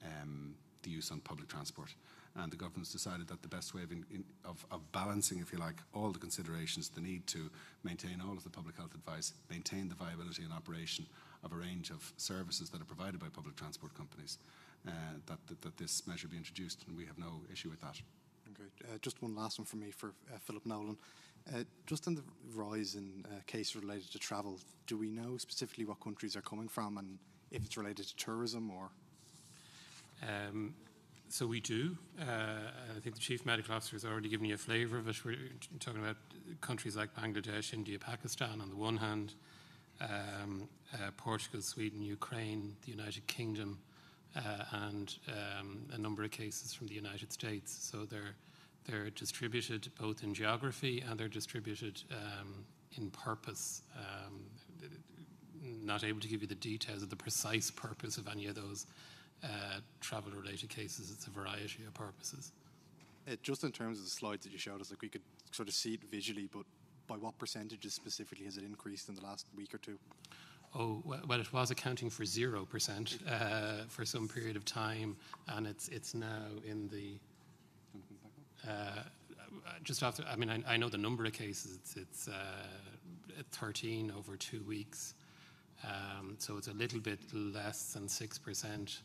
um, the use on public transport. And the government's decided that the best way of, in, of, of balancing, if you like, all the considerations, the need to maintain all of the public health advice, maintain the viability and operation of a range of services that are provided by public transport companies, uh, that, that, that this measure be introduced, and we have no issue with that. Okay. Uh, just one last one from me for uh, Philip Nolan. Uh, just on the rise in uh, cases related to travel, do we know specifically what countries are coming from and if it's related to tourism or? Um, so we do. Uh, I think the chief medical officer has already given you a flavour of it. We're talking about countries like Bangladesh, India, Pakistan on the one hand, um, uh, Portugal, Sweden, Ukraine, the United Kingdom, uh, and um, a number of cases from the United States. So they're they're distributed both in geography and they're distributed um, in purpose. Um, not able to give you the details of the precise purpose of any of those uh, travel related cases. It's a variety of purposes. Uh, just in terms of the slides that you showed us, like we could sort of see it visually, but by what percentages specifically has it increased in the last week or two? Oh well, it was accounting for zero percent uh, for some period of time, and it's it's now in the. Uh, just after, I mean, I, I, know the number of cases. It's, it's uh, 13 over two weeks, um, so it's a little bit less than six percent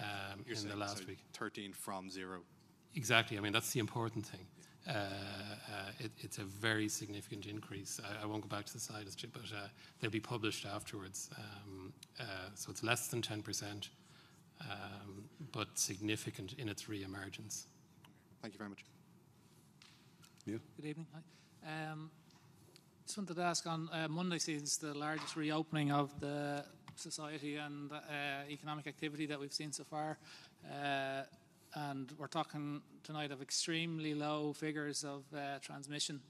um, in the last so week. 13 from zero. Exactly. I mean, that's the important thing. Uh, it, it's a very significant increase. I, I, won't go back to the slides, but uh, they'll be published afterwards. Um, uh, so it's less than 10%, um, but significant in its re-emergence. Thank you very much. Neil? Good evening. Hi. Um, just wanted to ask on uh, Monday sees the largest reopening of the society and uh, economic activity that we've seen so far. Uh, and we're talking tonight of extremely low figures of uh, transmission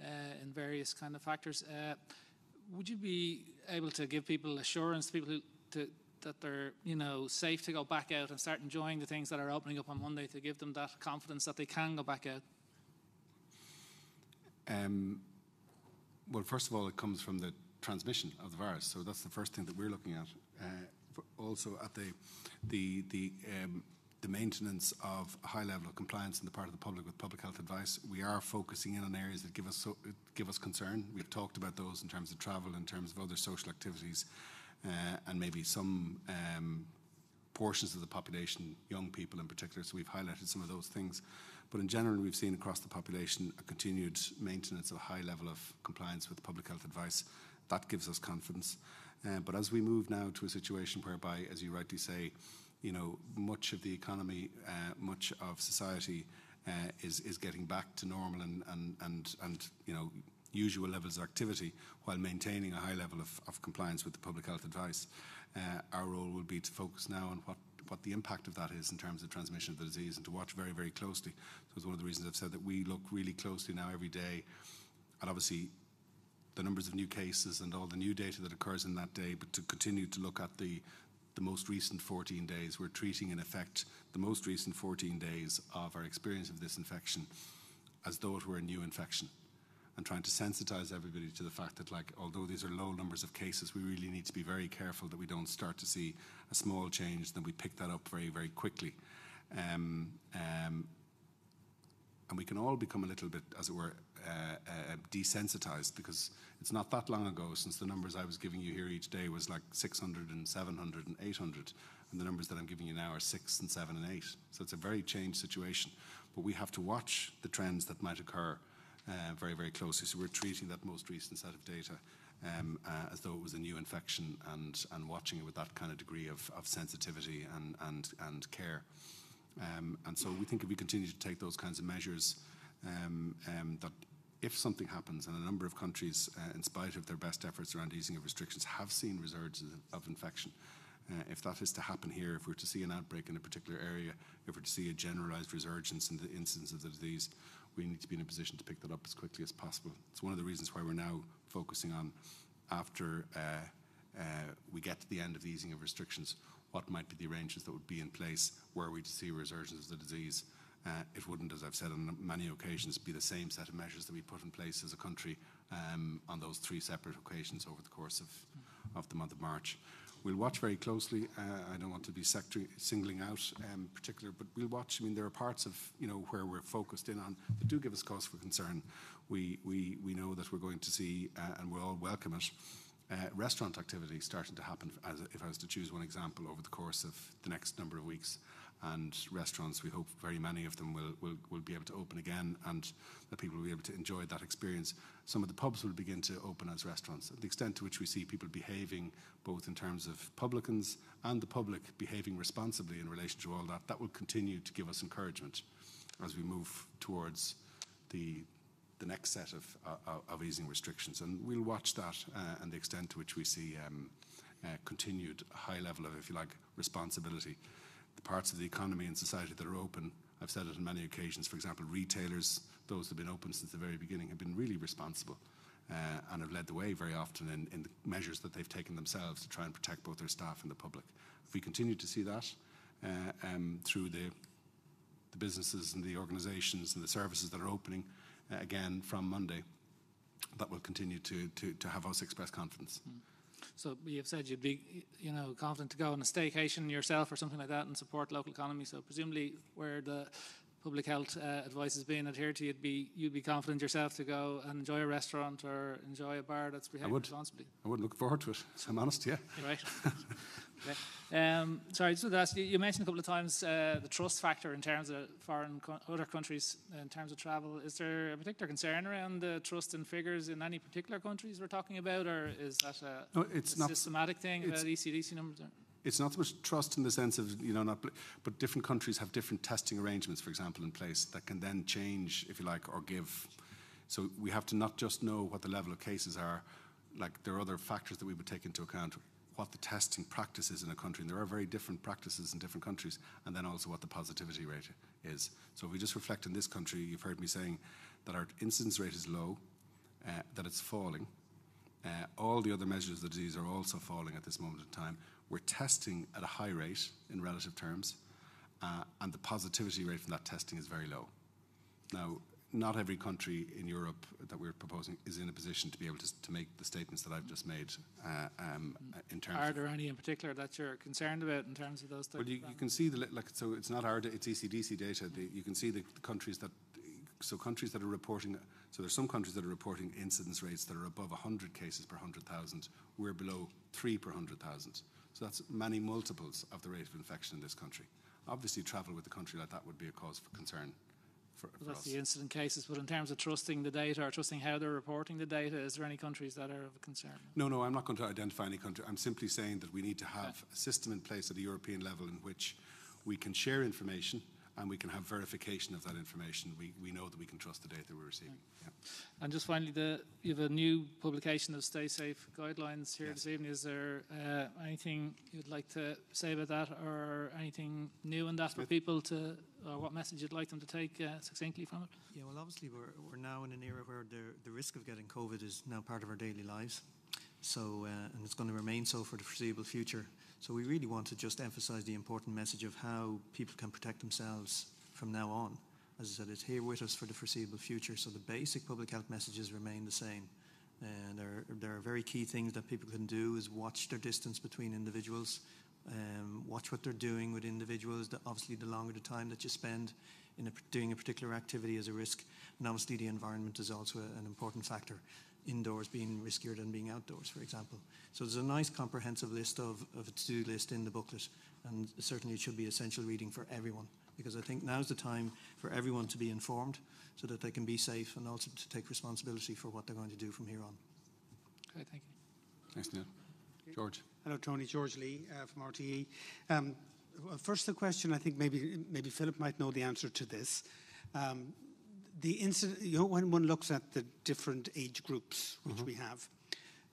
uh, in various kind of factors. Uh, would you be able to give people assurance, people who, to, that they're you know safe to go back out and start enjoying the things that are opening up on Monday to give them that confidence that they can go back out? Um, well, first of all, it comes from the transmission of the virus, so that's the first thing that we're looking at. Uh, also, at the the the um, the maintenance of a high level of compliance on the part of the public with public health advice. We are focusing in on areas that give us so, give us concern. We've talked about those in terms of travel, in terms of other social activities, uh, and maybe some um, portions of the population, young people in particular. So we've highlighted some of those things. But in general, we've seen across the population a continued maintenance of a high level of compliance with public health advice. That gives us confidence. Uh, but as we move now to a situation whereby, as you rightly say, you know, much of the economy, uh, much of society uh, is is getting back to normal and and and and you know usual levels of activity while maintaining a high level of, of compliance with the public health advice. Uh, our role will be to focus now on what what the impact of that is in terms of transmission of the disease and to watch very very closely. So it's one of the reasons I've said that we look really closely now every day and obviously the numbers of new cases and all the new data that occurs in that day, but to continue to look at the the most recent 14 days. We're treating, in effect, the most recent 14 days of our experience of this infection as though it were a new infection and trying to sensitize everybody to the fact that, like, although these are low numbers of cases, we really need to be very careful that we don't start to see a small change, then we pick that up very, very quickly. Um, um, and we can all become a little bit, as it were, desensitized because it's not that long ago since the numbers I was giving you here each day was like 600 and 700 and 800, and the numbers that I'm giving you now are 6 and 7 and 8. So it's a very changed situation. But we have to watch the trends that might occur uh, very, very closely. So we're treating that most recent set of data um, uh, as though it was a new infection and, and watching it with that kind of degree of, of sensitivity and, and, and care. Um, and so we think if we continue to take those kinds of measures, um, um, that if something happens, and a number of countries, uh, in spite of their best efforts around easing of restrictions, have seen resurgences of infection. Uh, if that is to happen here, if we're to see an outbreak in a particular area, if we're to see a generalized resurgence in the incidence of the disease, we need to be in a position to pick that up as quickly as possible. It's one of the reasons why we're now focusing on, after uh, uh, we get to the end of the easing of restrictions, what might be the arrangements that would be in place were we to see a resurgence of the disease uh, it wouldn't, as I've said on many occasions, be the same set of measures that we put in place as a country um, on those three separate occasions over the course of, of the month of March. We'll watch very closely. Uh, I don't want to be singling out um, particular, but we'll watch. I mean, there are parts of you know where we're focused in on that do give us cause for concern. We we we know that we're going to see, uh, and we'll all welcome it. Uh, restaurant activity starting to happen, as if I was to choose one example, over the course of the next number of weeks and restaurants, we hope very many of them will, will, will be able to open again and that people will be able to enjoy that experience. Some of the pubs will begin to open as restaurants. The extent to which we see people behaving, both in terms of publicans and the public behaving responsibly in relation to all that, that will continue to give us encouragement as we move towards the, the next set of, uh, of easing restrictions. And we'll watch that uh, and the extent to which we see um, uh, continued high level of, if you like, responsibility parts of the economy and society that are open. I've said it on many occasions. For example, retailers, those have been open since the very beginning, have been really responsible uh, and have led the way very often in, in, the measures that they've taken themselves to try and protect both their staff and the public. If we continue to see that uh, um, through the, the businesses and the organisations and the services that are opening uh, again from Monday, that will continue to, to, to have us express confidence. Mm. So you've said you'd be, you know, confident to go on a staycation yourself or something like that and support local economy. So presumably, where the public health uh, advice is being adhered to, you'd be you'd be confident yourself to go and enjoy a restaurant or enjoy a bar that's behaving responsibly. I would look forward to it. I'm honest, yeah. Right. okay. um, sorry, just to ask you, you mentioned a couple of times uh, the trust factor in terms of foreign co- other countries in terms of travel. Is there a particular concern around the trust in figures in any particular countries we're talking about, or is that a, no, it's a not, systematic thing about ECDC numbers? It's not so much trust in the sense of, you know, not, but different countries have different testing arrangements, for example, in place that can then change, if you like, or give. So we have to not just know what the level of cases are, like there are other factors that we would take into account, what the testing practice is in a country, and there are very different practices in different countries, and then also what the positivity rate is. So if we just reflect in this country, you've heard me saying that our incidence rate is low, uh, that it's falling. Uh, all the other measures of the disease are also falling at this moment in time. We're testing at a high rate in relative terms, uh, and the positivity rate from that testing is very low. Now, not every country in Europe that we're proposing is in a position to be able to, to make the statements that I've just made uh, um, in terms. Are there any in particular that you're concerned about in terms of those? Well, you, you can see the like. So it's not our. It's ECDC data. The, you can see the, the countries that. So countries that are reporting. So there's some countries that are reporting incidence rates that are above 100 cases per 100,000. We're below three per 100,000. So that's many multiples of the rate of infection in this country. Obviously, travel with a country like that would be a cause for concern for, for that's us. the incident cases, but in terms of trusting the data or trusting how they're reporting the data, is there any countries that are of concern? No, no, I'm not going to identify any country. I'm simply saying that we need to have a system in place at a European level in which we can share information and we can have verification of that information. We, we know that we can trust the data we're receiving. Yeah. And just finally, the, you have a new publication of Stay Safe guidelines here Yes. this evening. Is there uh, anything you'd like to say about that, or anything new in that for people to, or what message you'd like them to take uh, succinctly from it? Yeah, well, obviously, we're, we're now in an era where the, the risk of getting COVID is now part of our daily lives. So, uh, and it's going to remain so for the foreseeable future. So, we really want to just emphasize the important message of how people can protect themselves from now on. As I said, it's here with us for the foreseeable future. So, the basic public health messages remain the same. And there, there are very key things that people can do is watch their distance between individuals, um, watch what they're doing with individuals. Obviously, the longer the time that you spend in a, doing a particular activity is a risk. And obviously, the environment is also a, an important factor. Indoors being riskier than being outdoors, for example. So there's a nice comprehensive list of, of a to-do list in the booklet, and certainly it should be essential reading for everyone because I think now's the time for everyone to be informed so that they can be safe and also to take responsibility for what they're going to do from here on. Okay, thank you. Thanks, Neil. George. Hello, Tony. George Lee uh, from RTE. Um, well, first, the question I think maybe maybe Philip might know the answer to this. Um, the incident, you know, when one looks at the different age groups which we have,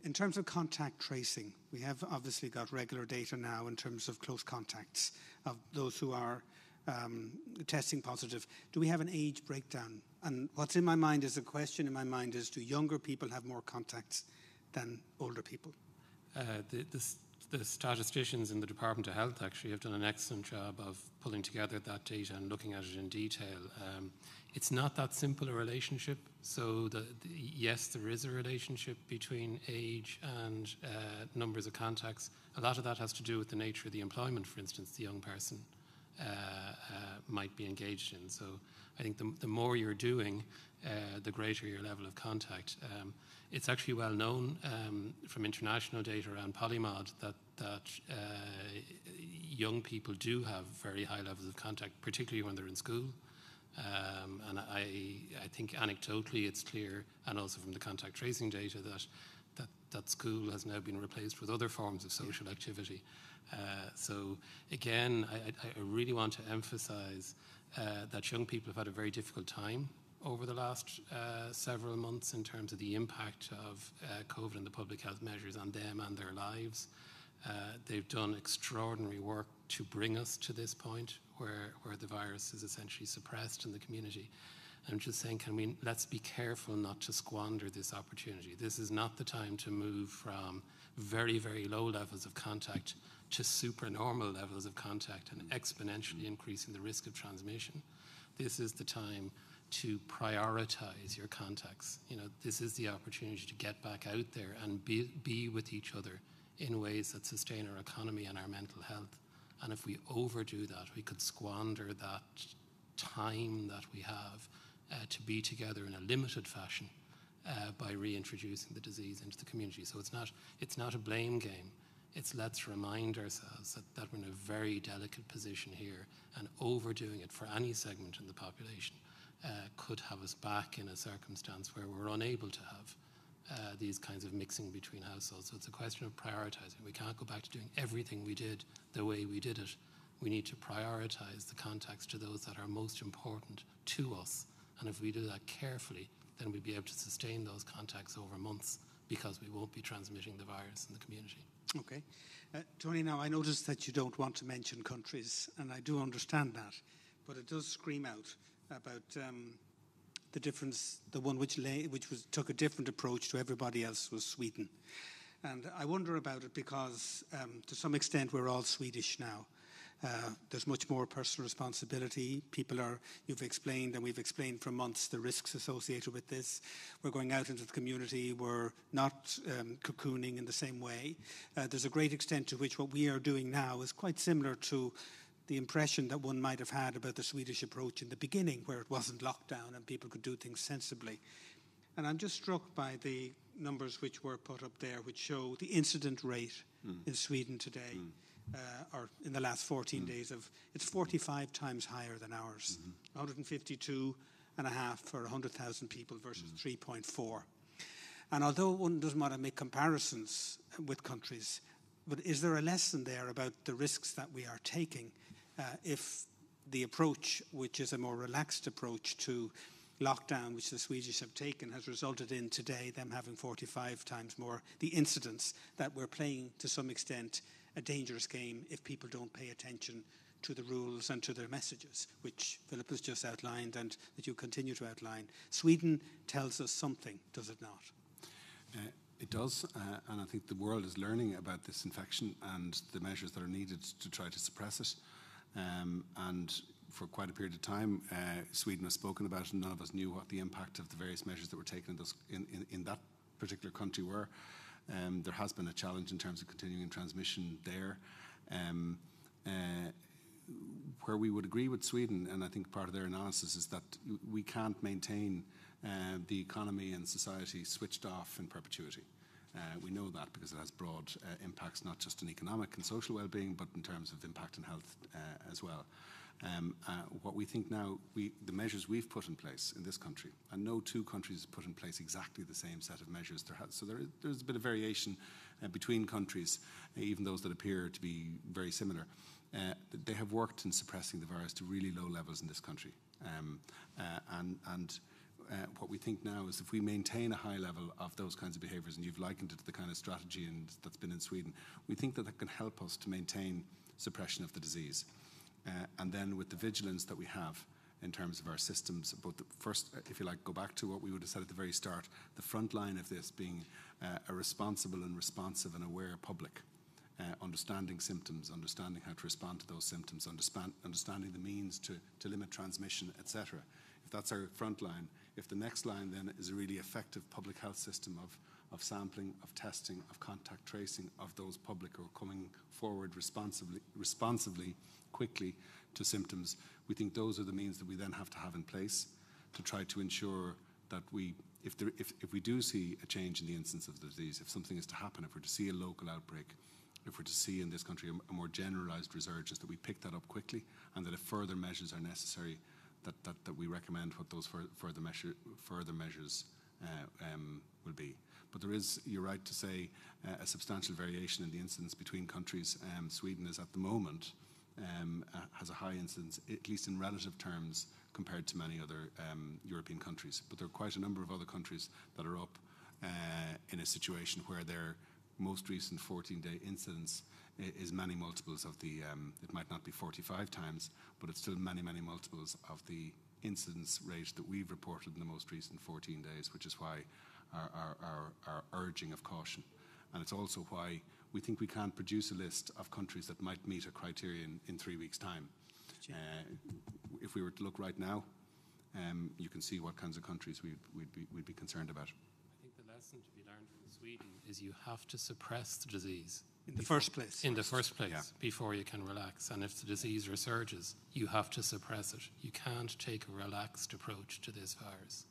in terms of contact tracing, we have obviously got regular data now in terms of close contacts of those who are um, testing positive. Do we have an age breakdown? And what's in my mind is a question in my mind is: Do younger people have more contacts than older people? Uh, the, the, s- the statisticians in the Department of Health actually have done an excellent job of pulling together that data and looking at it in detail. Um, it's not that simple a relationship. So, the, the, yes, there is a relationship between age and uh, numbers of contacts. A lot of that has to do with the nature of the employment, for instance, the young person uh, uh, might be engaged in. So, I think the, the more you're doing, uh, the greater your level of contact. Um, it's actually well known um, from international data around polymod that that uh, young people do have very high levels of contact, particularly when they're in school. Um, and I, I think anecdotally it's clear, and also from the contact tracing data, that that, school has now been replaced with other forms of social activity. Uh, so again, I, I really want to emphasize uh, that young people have had a very difficult time over the last uh, several months in terms of the impact of uh, COVID and the public health measures on them and their lives. Uh, they've done extraordinary work to bring us to this point where, where the virus is essentially suppressed in the community. I'm just saying, can we let's be careful not to squander this opportunity. This is not the time to move from very, very low levels of contact to supernormal levels of contact and exponentially increasing the risk of transmission. This is the time to prioritize your contacts. You know, this is the opportunity to get back out there and be, be with each other in ways that sustain our economy and our mental health. And if we overdo that, we could squander that time that we have to be together in a limited fashion uh, by reintroducing the disease into the community. So it's not, it's not a blame game. It's let's remind ourselves that, that we're in a very delicate position here and overdoing it for any segment in the population uh, could have us back in a circumstance where we're unable to have uh, these kinds of mixing between households. So it's a question of prioritizing. We can't go back to doing everything we did the way we did it. We need to prioritize the contacts to those that are most important to us. And if we do that carefully, then we'll be able to sustain those contacts over months because we won't be transmitting the virus in the community. Okay. Uh, Tony, now I notice that you don't want to mention countries, and I do understand that, but it does scream out about um, the difference. The one which, lay, which was, took a different approach to everybody else was Sweden. And I wonder about it because, um, to some extent, we're all Swedish now. Uh, there's much more personal responsibility. People are, you've explained, and we've explained for months, the risks associated with this. We're going out into the community. We're not um, cocooning in the same way. Uh, there's a great extent to which what we are doing now is quite similar to the impression that one might have had about the Swedish approach in the beginning, where it wasn't lockdown and people could do things sensibly. And I'm just struck by the numbers which were put up there, which show the incident rate mm. in Sweden today. Mm or in the last 14 mm. days of it's 45 times higher than ours mm-hmm. 152 and a half for 100,000 people versus mm. 3.4 and although one doesn't want to make comparisons with countries but is there a lesson there about the risks that we are taking uh, if the approach which is a more relaxed approach to lockdown which the Swedish have taken has resulted in today them having 45 times more the incidents that we're playing to some extent a dangerous game if people don't pay attention to the rules and to their messages, which Philip has just outlined and that you continue to outline. Sweden tells us something, does it not? Uh, it does, uh, and I think the world is learning about this infection and the measures that are needed to try to suppress it. Um, and for quite a period of time, uh, Sweden has spoken about it, and none of us knew what the impact of the various measures that were taken in, those, in, in, in that particular country were. Um, there has been a challenge in terms of continuing transmission there. Um, uh, where we would agree with Sweden, and I think part of their analysis is that we can't maintain uh, the economy and society switched off in perpetuity. Uh, we know that because it has broad uh, impacts, not just in economic and social well-being, but in terms of impact on health uh, as well. Um, uh, what we think now, we, the measures we've put in place in this country, and no two countries have put in place exactly the same set of measures. There has, so there is, there's a bit of variation uh, between countries, uh, even those that appear to be very similar. Uh, they have worked in suppressing the virus to really low levels in this country. Um, uh, and and uh, what we think now is if we maintain a high level of those kinds of behaviours, and you've likened it to the kind of strategy that's been in Sweden, we think that that can help us to maintain suppression of the disease. Uh, and then with the vigilance that we have in terms of our systems, the first, if you like, go back to what we would have said at the very start, the front line of this being uh, a responsible and responsive and aware public. Uh, understanding symptoms, understanding how to respond to those symptoms, understanding the means to, to limit transmission, etc. If that's our front line, if the next line then is a really effective public health system of, of sampling, of testing, of contact tracing of those public who are coming forward responsibly, responsibly quickly to symptoms. We think those are the means that we then have to have in place to try to ensure that we, if, there, if, if we do see a change in the incidence of the disease, if something is to happen, if we're to see a local outbreak, if we're to see in this country a, a more generalized resurgence, that we pick that up quickly and that if further measures are necessary, that, that, that we recommend what those fur, further, measure, further measures uh, um, will be. But there is, you're right to say, uh, a substantial variation in the incidence between countries. Um, Sweden is at the moment um, uh, has a high incidence, at least in relative terms, compared to many other um, European countries. But there are quite a number of other countries that are up uh, in a situation where their most recent 14-day incidence is many multiples of the, um, it might not be 45 times, but it's still many, many multiples of the incidence rate that we've reported in the most recent 14 days, which is why our, our, our, our urging of caution. And it's also why we think we can't produce a list of countries that might meet a criterion in three weeks' time. Uh, if we were to look right now, um, you can see what kinds of countries we'd, we'd, be, we'd be concerned about. I think the lesson to be learned from Sweden is you have to suppress the disease. In the first place. In the first place, yeah. before you can relax. And if the disease resurges, you have to suppress it. You can't take a relaxed approach to this virus.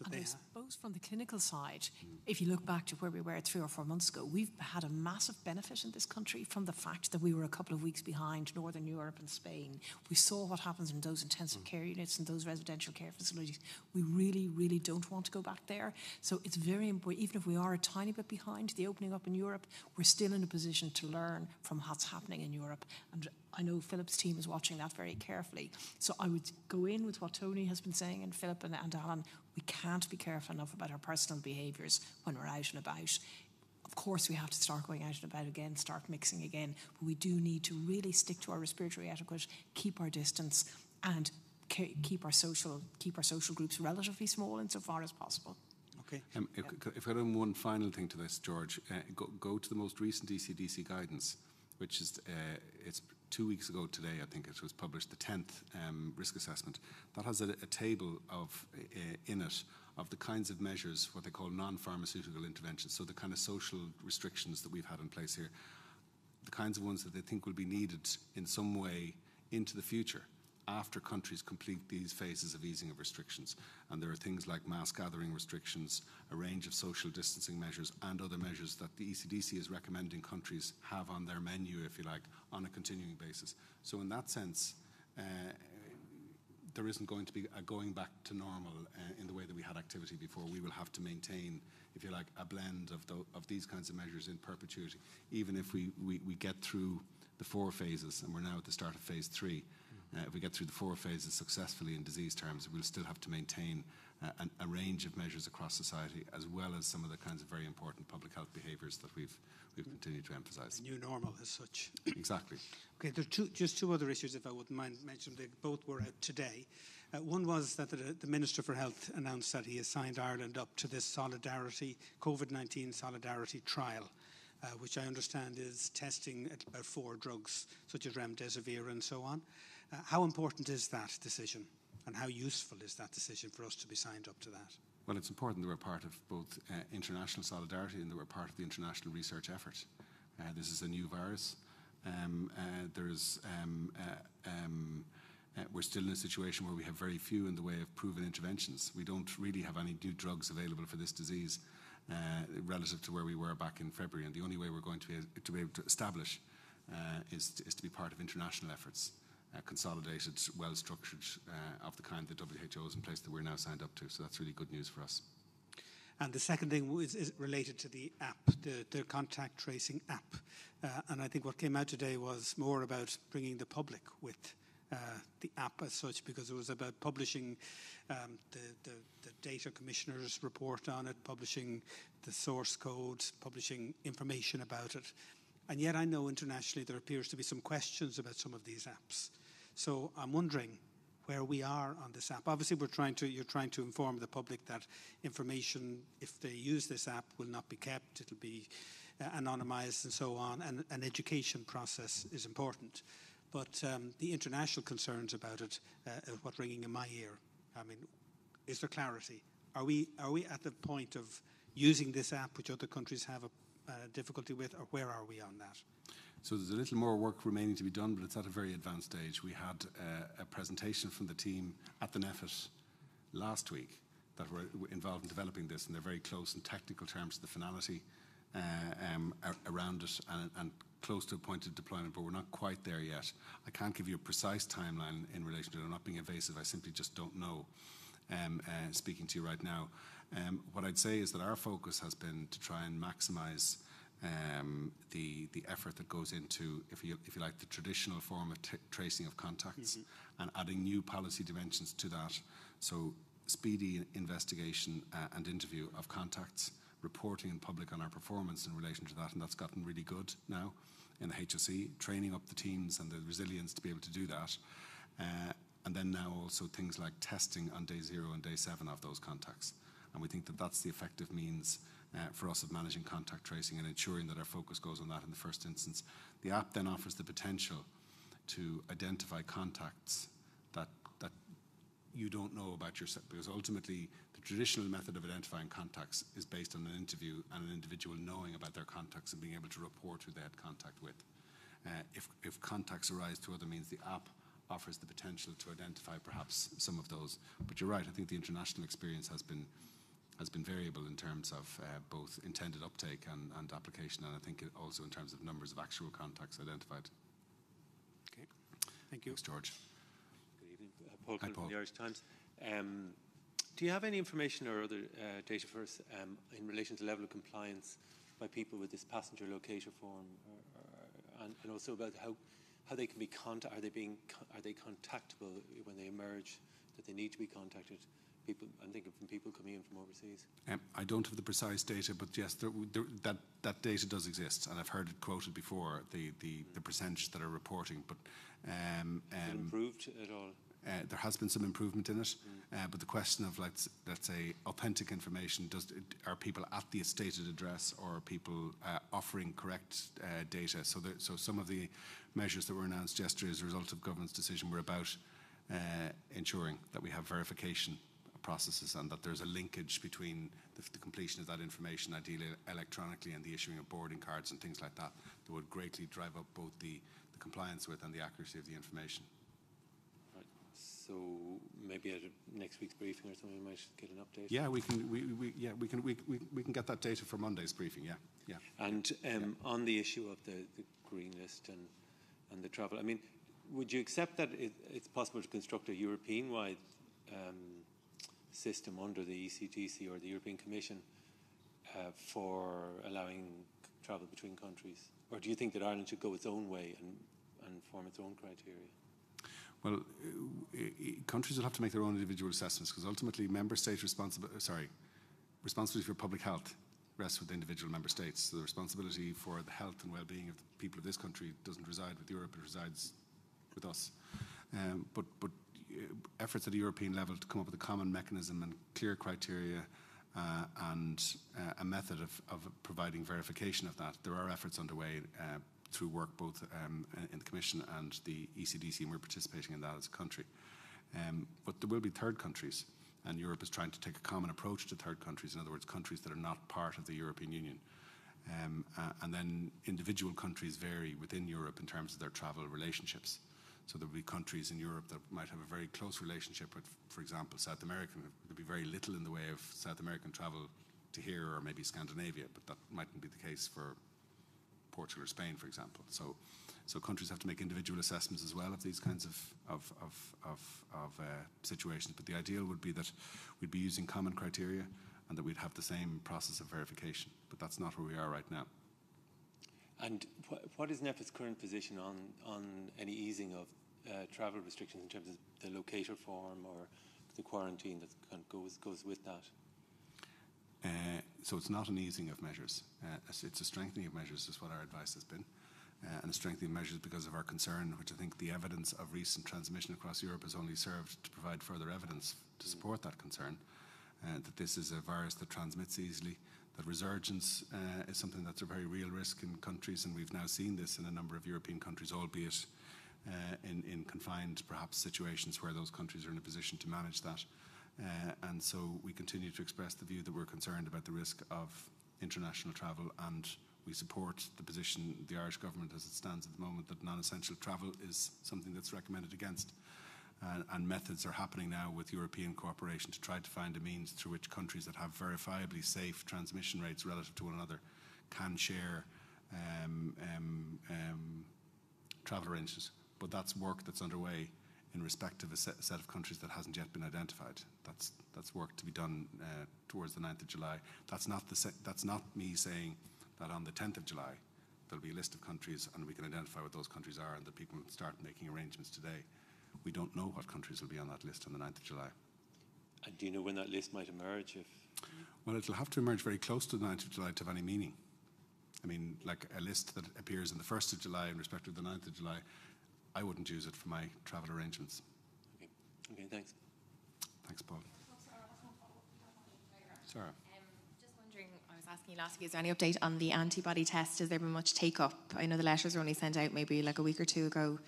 That and they I have. suppose from the clinical side, if you look back to where we were three or four months ago, we've had a massive benefit in this country from the fact that we were a couple of weeks behind Northern Europe and Spain. We saw what happens in those intensive care units and those residential care facilities. We really, really don't want to go back there. So it's very important, even if we are a tiny bit behind the opening up in Europe, we're still in a position to learn from what's happening in Europe. And I know Philip's team is watching that very carefully. So I would go in with what Tony has been saying and Philip and, and Alan. We can't be careful enough about our personal behaviours when we're out and about. Of course, we have to start going out and about again, start mixing again, but we do need to really stick to our respiratory etiquette, keep our distance, and keep our social keep our social groups relatively small insofar as possible. Okay. Um, if, if I add one final thing to this, George, uh, go, go to the most recent ECDC guidance, which is uh, it's two weeks ago today. I think it was published, the tenth um, risk assessment. That has a, a table of uh, in it of the kinds of measures, what they call non-pharmaceutical interventions. So the kind of social restrictions that we've had in place here, the kinds of ones that they think will be needed in some way into the future after countries complete these phases of easing of restrictions. And there are things like mass gathering restrictions, a range of social distancing measures, and other measures that the ECDC is recommending countries have on their menu, if you like, on a continuing basis. So, in that sense, uh, there isn't going to be a going back to normal uh, in the way that we had activity before. We will have to maintain, if you like, a blend of, the, of these kinds of measures in perpetuity, even if we, we, we get through the four phases, and we're now at the start of phase three. Uh, if we get through the four phases successfully in disease terms, we'll still have to maintain uh, an, a range of measures across society, as well as some of the kinds of very important public health behaviours that we've we've continued to emphasise. New normal as such. Exactly. Okay, there are two, just two other issues, if I wouldn't mind mentioning. They both were out today. Uh, one was that the, the, Minister for Health announced that he has signed Ireland up to this solidarity, COVID 19 solidarity trial, uh, which I understand is testing about four drugs, such as remdesivir and so on. Uh, how important is that decision, and how useful is that decision for us to be signed up to that? Well, it's important that we're part of both uh, international solidarity and that we're part of the international research effort. Uh, this is a new virus. Um, uh, there's, um, um, we're still in a situation where we have very few in the way of proven interventions. We don't really have any new drugs available for this disease uh, relative to where we were back in February. And the only way we're going to be, to be able to establish uh, is, to, is to be part of international efforts. Uh, consolidated, well structured, uh, of the kind that WHO is in place that we're now signed up to. So that's really good news for us. And the second thing is, is related to the app, the, the contact tracing app. Uh, and I think what came out today was more about bringing the public with uh, the app as such, because it was about publishing um, the, the, the data commissioner's report on it, publishing the source code, publishing information about it. And yet I know internationally there appears to be some questions about some of these apps. So I'm wondering where we are on this app. Obviously, we're trying to, you're trying to inform the public that information, if they use this app, will not be kept. It'll be uh, anonymized and so on. And an education process is important. But um, the international concerns about it uh, are what ringing in my ear. I mean, is there clarity? Are we, are we at the point of using this app, which other countries have a difficulty with, or where are we on that? So there's a little more work remaining to be done, but it's at a very advanced stage. We had uh, a presentation from the team at the NPHET last week that were involved in developing this, and they're very close in technical terms to the finality uh, um, around it and, and, close to a point of deployment, but we're not quite there yet. I can't give you a precise timeline in relation to it. I'm not being evasive. I simply just don't know. Um, uh, speaking to you right now, um, what I'd say is that our focus has been to try and maximise um, the the effort that goes into, if you if you like, the traditional form of tracing of contacts, mm-hmm. and adding new policy dimensions to that. So speedy investigation uh, and interview of contacts, reporting in public on our performance in relation to that, and that's gotten really good now in the HSE, training up the teams and the resilience to be able to do that. Uh, and then now also things like testing on day zero and day seven of those contacts. And we think that that's the effective means uh, for us of managing contact tracing and ensuring that our focus goes on that in the first instance. The app then offers the potential to identify contacts that that you don't know about yourself because ultimately the traditional method of identifying contacts is based on an interview and an individual knowing about their contacts and being able to report who they had contact with. Uh, if, if contacts arise through other means, the app offers the potential to identify perhaps some of those. But you're right, I think the international experience has been has been variable in terms of uh, both intended uptake and, and application, and I think it also in terms of numbers of actual contacts identified. Okay. Thank you. Thanks, George. Good evening. Uh, Paul Hi, Paul. from the Irish Times. Um, do you have any information or other uh, data for us um, in relation to level of compliance by people with this passenger locator form, or, or, and, and also about how, how they can be contact? Are they being are they contactable when they emerge? That they need to be contacted. People, I'm thinking from people coming in from overseas. Um, I don't have the precise data, but yes, there, there, that, that data does exist, and I've heard it quoted before, the, the, the percentage that are reporting. But um, um, improved at all? uh, there has been some improvement in it, uh, but the question of let's let's say authentic information does are people at the stated address or are people uh, offering correct uh, data? So there, so some of the measures that were announced yesterday as a result of government's decision were about uh, ensuring that we have verification processes and that there's a linkage between the, the completion of that information, ideally electronically, and the issuing of boarding cards and things like that, that would greatly drive up both the, the compliance with and the accuracy of the information. Right. So maybe at a next week's briefing or something, we might get an update. Yeah, we can. We, we yeah we can we, we, we can get that data for Monday's briefing. Yeah, yeah. And um, on the issue of the, the green list and and the travel, I mean, would you accept that it, it's possible to construct a European-wide um, system under the E ECDC or the European Commission uh, for allowing travel between countries, or do you think that Ireland should go its own way and and form its own criteria? Well, uh, uh, countries will have to make their own individual assessments because ultimately, member state responsibility. Sorry, responsibility for public health rests with individual member states. So the responsibility for the health and well-being of the people of this country doesn't reside with Europe; it resides with us. Um, but but uh, efforts at a European level to come up with a common mechanism and clear criteria uh, and uh, a method of, of providing verification of that. There are efforts underway uh, through work both um, in the Commission and the ECDC, and we're participating in that as a country. Um, but there will be third countries, and Europe is trying to take a common approach to third countries, in other words, countries that are not part of the European Union. Um, uh, and then individual countries vary within Europe in terms of their travel relationships. So there will be countries in Europe that might have a very close relationship with, for example, South America. There'll be very little in the way of South American travel to here or maybe Scandinavia, but that mightn't be the case for Portugal or Spain, for example. So, so countries have to make individual assessments as well of these kinds of of of of, of uh, situations. But the ideal would be that we'd be using common criteria and that we'd have the same process of verification. But that's not where we are right now. And wh- what is NPHET's current position on, on any easing of uh, travel restrictions in terms of the locator form or the quarantine that kind of goes, goes with that? Uh, so it's not an easing of measures. Uh, it's- a strengthening of measures, is what our advice has been. Uh, and a strengthening of measures because of our concern, which I think the evidence of recent transmission across Europe has only served to provide further evidence to support that concern. Uh, that this is a virus that transmits easily, that resurgence uh, is something that's a very real risk in countries, and we've now seen this in a number of European countries, albeit in, in confined, perhaps, situations where those countries are in a position to manage that. Uh, and so we continue to express the view that we're concerned about the risk of international travel and we support the position the Irish government as it stands at the moment that non-essential travel is something that's recommended against. Uh, and methods are happening now with European cooperation to try to find a means through which countries that have verifiably safe transmission rates relative to one another can share um, um, um, travel arrangements. But that's work that's underway in respect of a set, set of countries that hasn't yet been identified. That's that's work to be done uh, towards the 9th of July. That's not the that's not me saying that on the 10th of July there'll be a list of countries and we can identify what those countries are and that people start making arrangements today. We don't know what countries will be on that list on the 9th of July. And do you know when that list might emerge? If Well, it'll have to emerge very close to the 9th of July to have any meaning. I mean, like a list that appears on the 1st of July in respect of the 9th of July, I wouldn't use it for my travel arrangements. okay, okay, thanks. Thanks, Paul. Sarah. Um, just wondering, I was asking you last week, is there any update on the antibody test? Has there been much take up? I know the letters were only sent out maybe like a week or two ago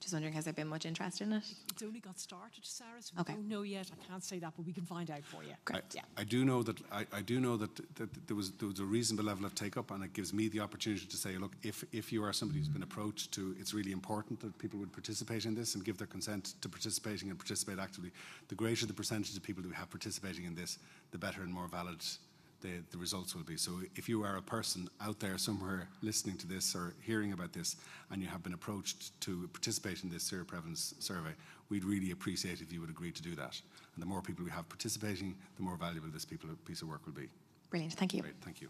Just wondering, has there been much interest in it? It's only got started, Sarah, so we Okay. don't know yet. I can't say that, but we can find out for you. Great. Yeah. I do know that I, I do know that, that there was there was a reasonable level of take up, and it gives me the opportunity to say, look, if if you are somebody who's been approached to, it's really important that people would participate in this and give their consent to participating and participate actively. The greater the percentage of people who have participating in this, the better and more valid the, the results will be. So if you are a person out there somewhere listening to this or hearing about this and you have been approached to participate in this seroprevalence survey, we'd really appreciate if you would agree to do that. And the more people we have participating, the more valuable this people, piece of work will be. Brilliant. Thank you. Great, thank you.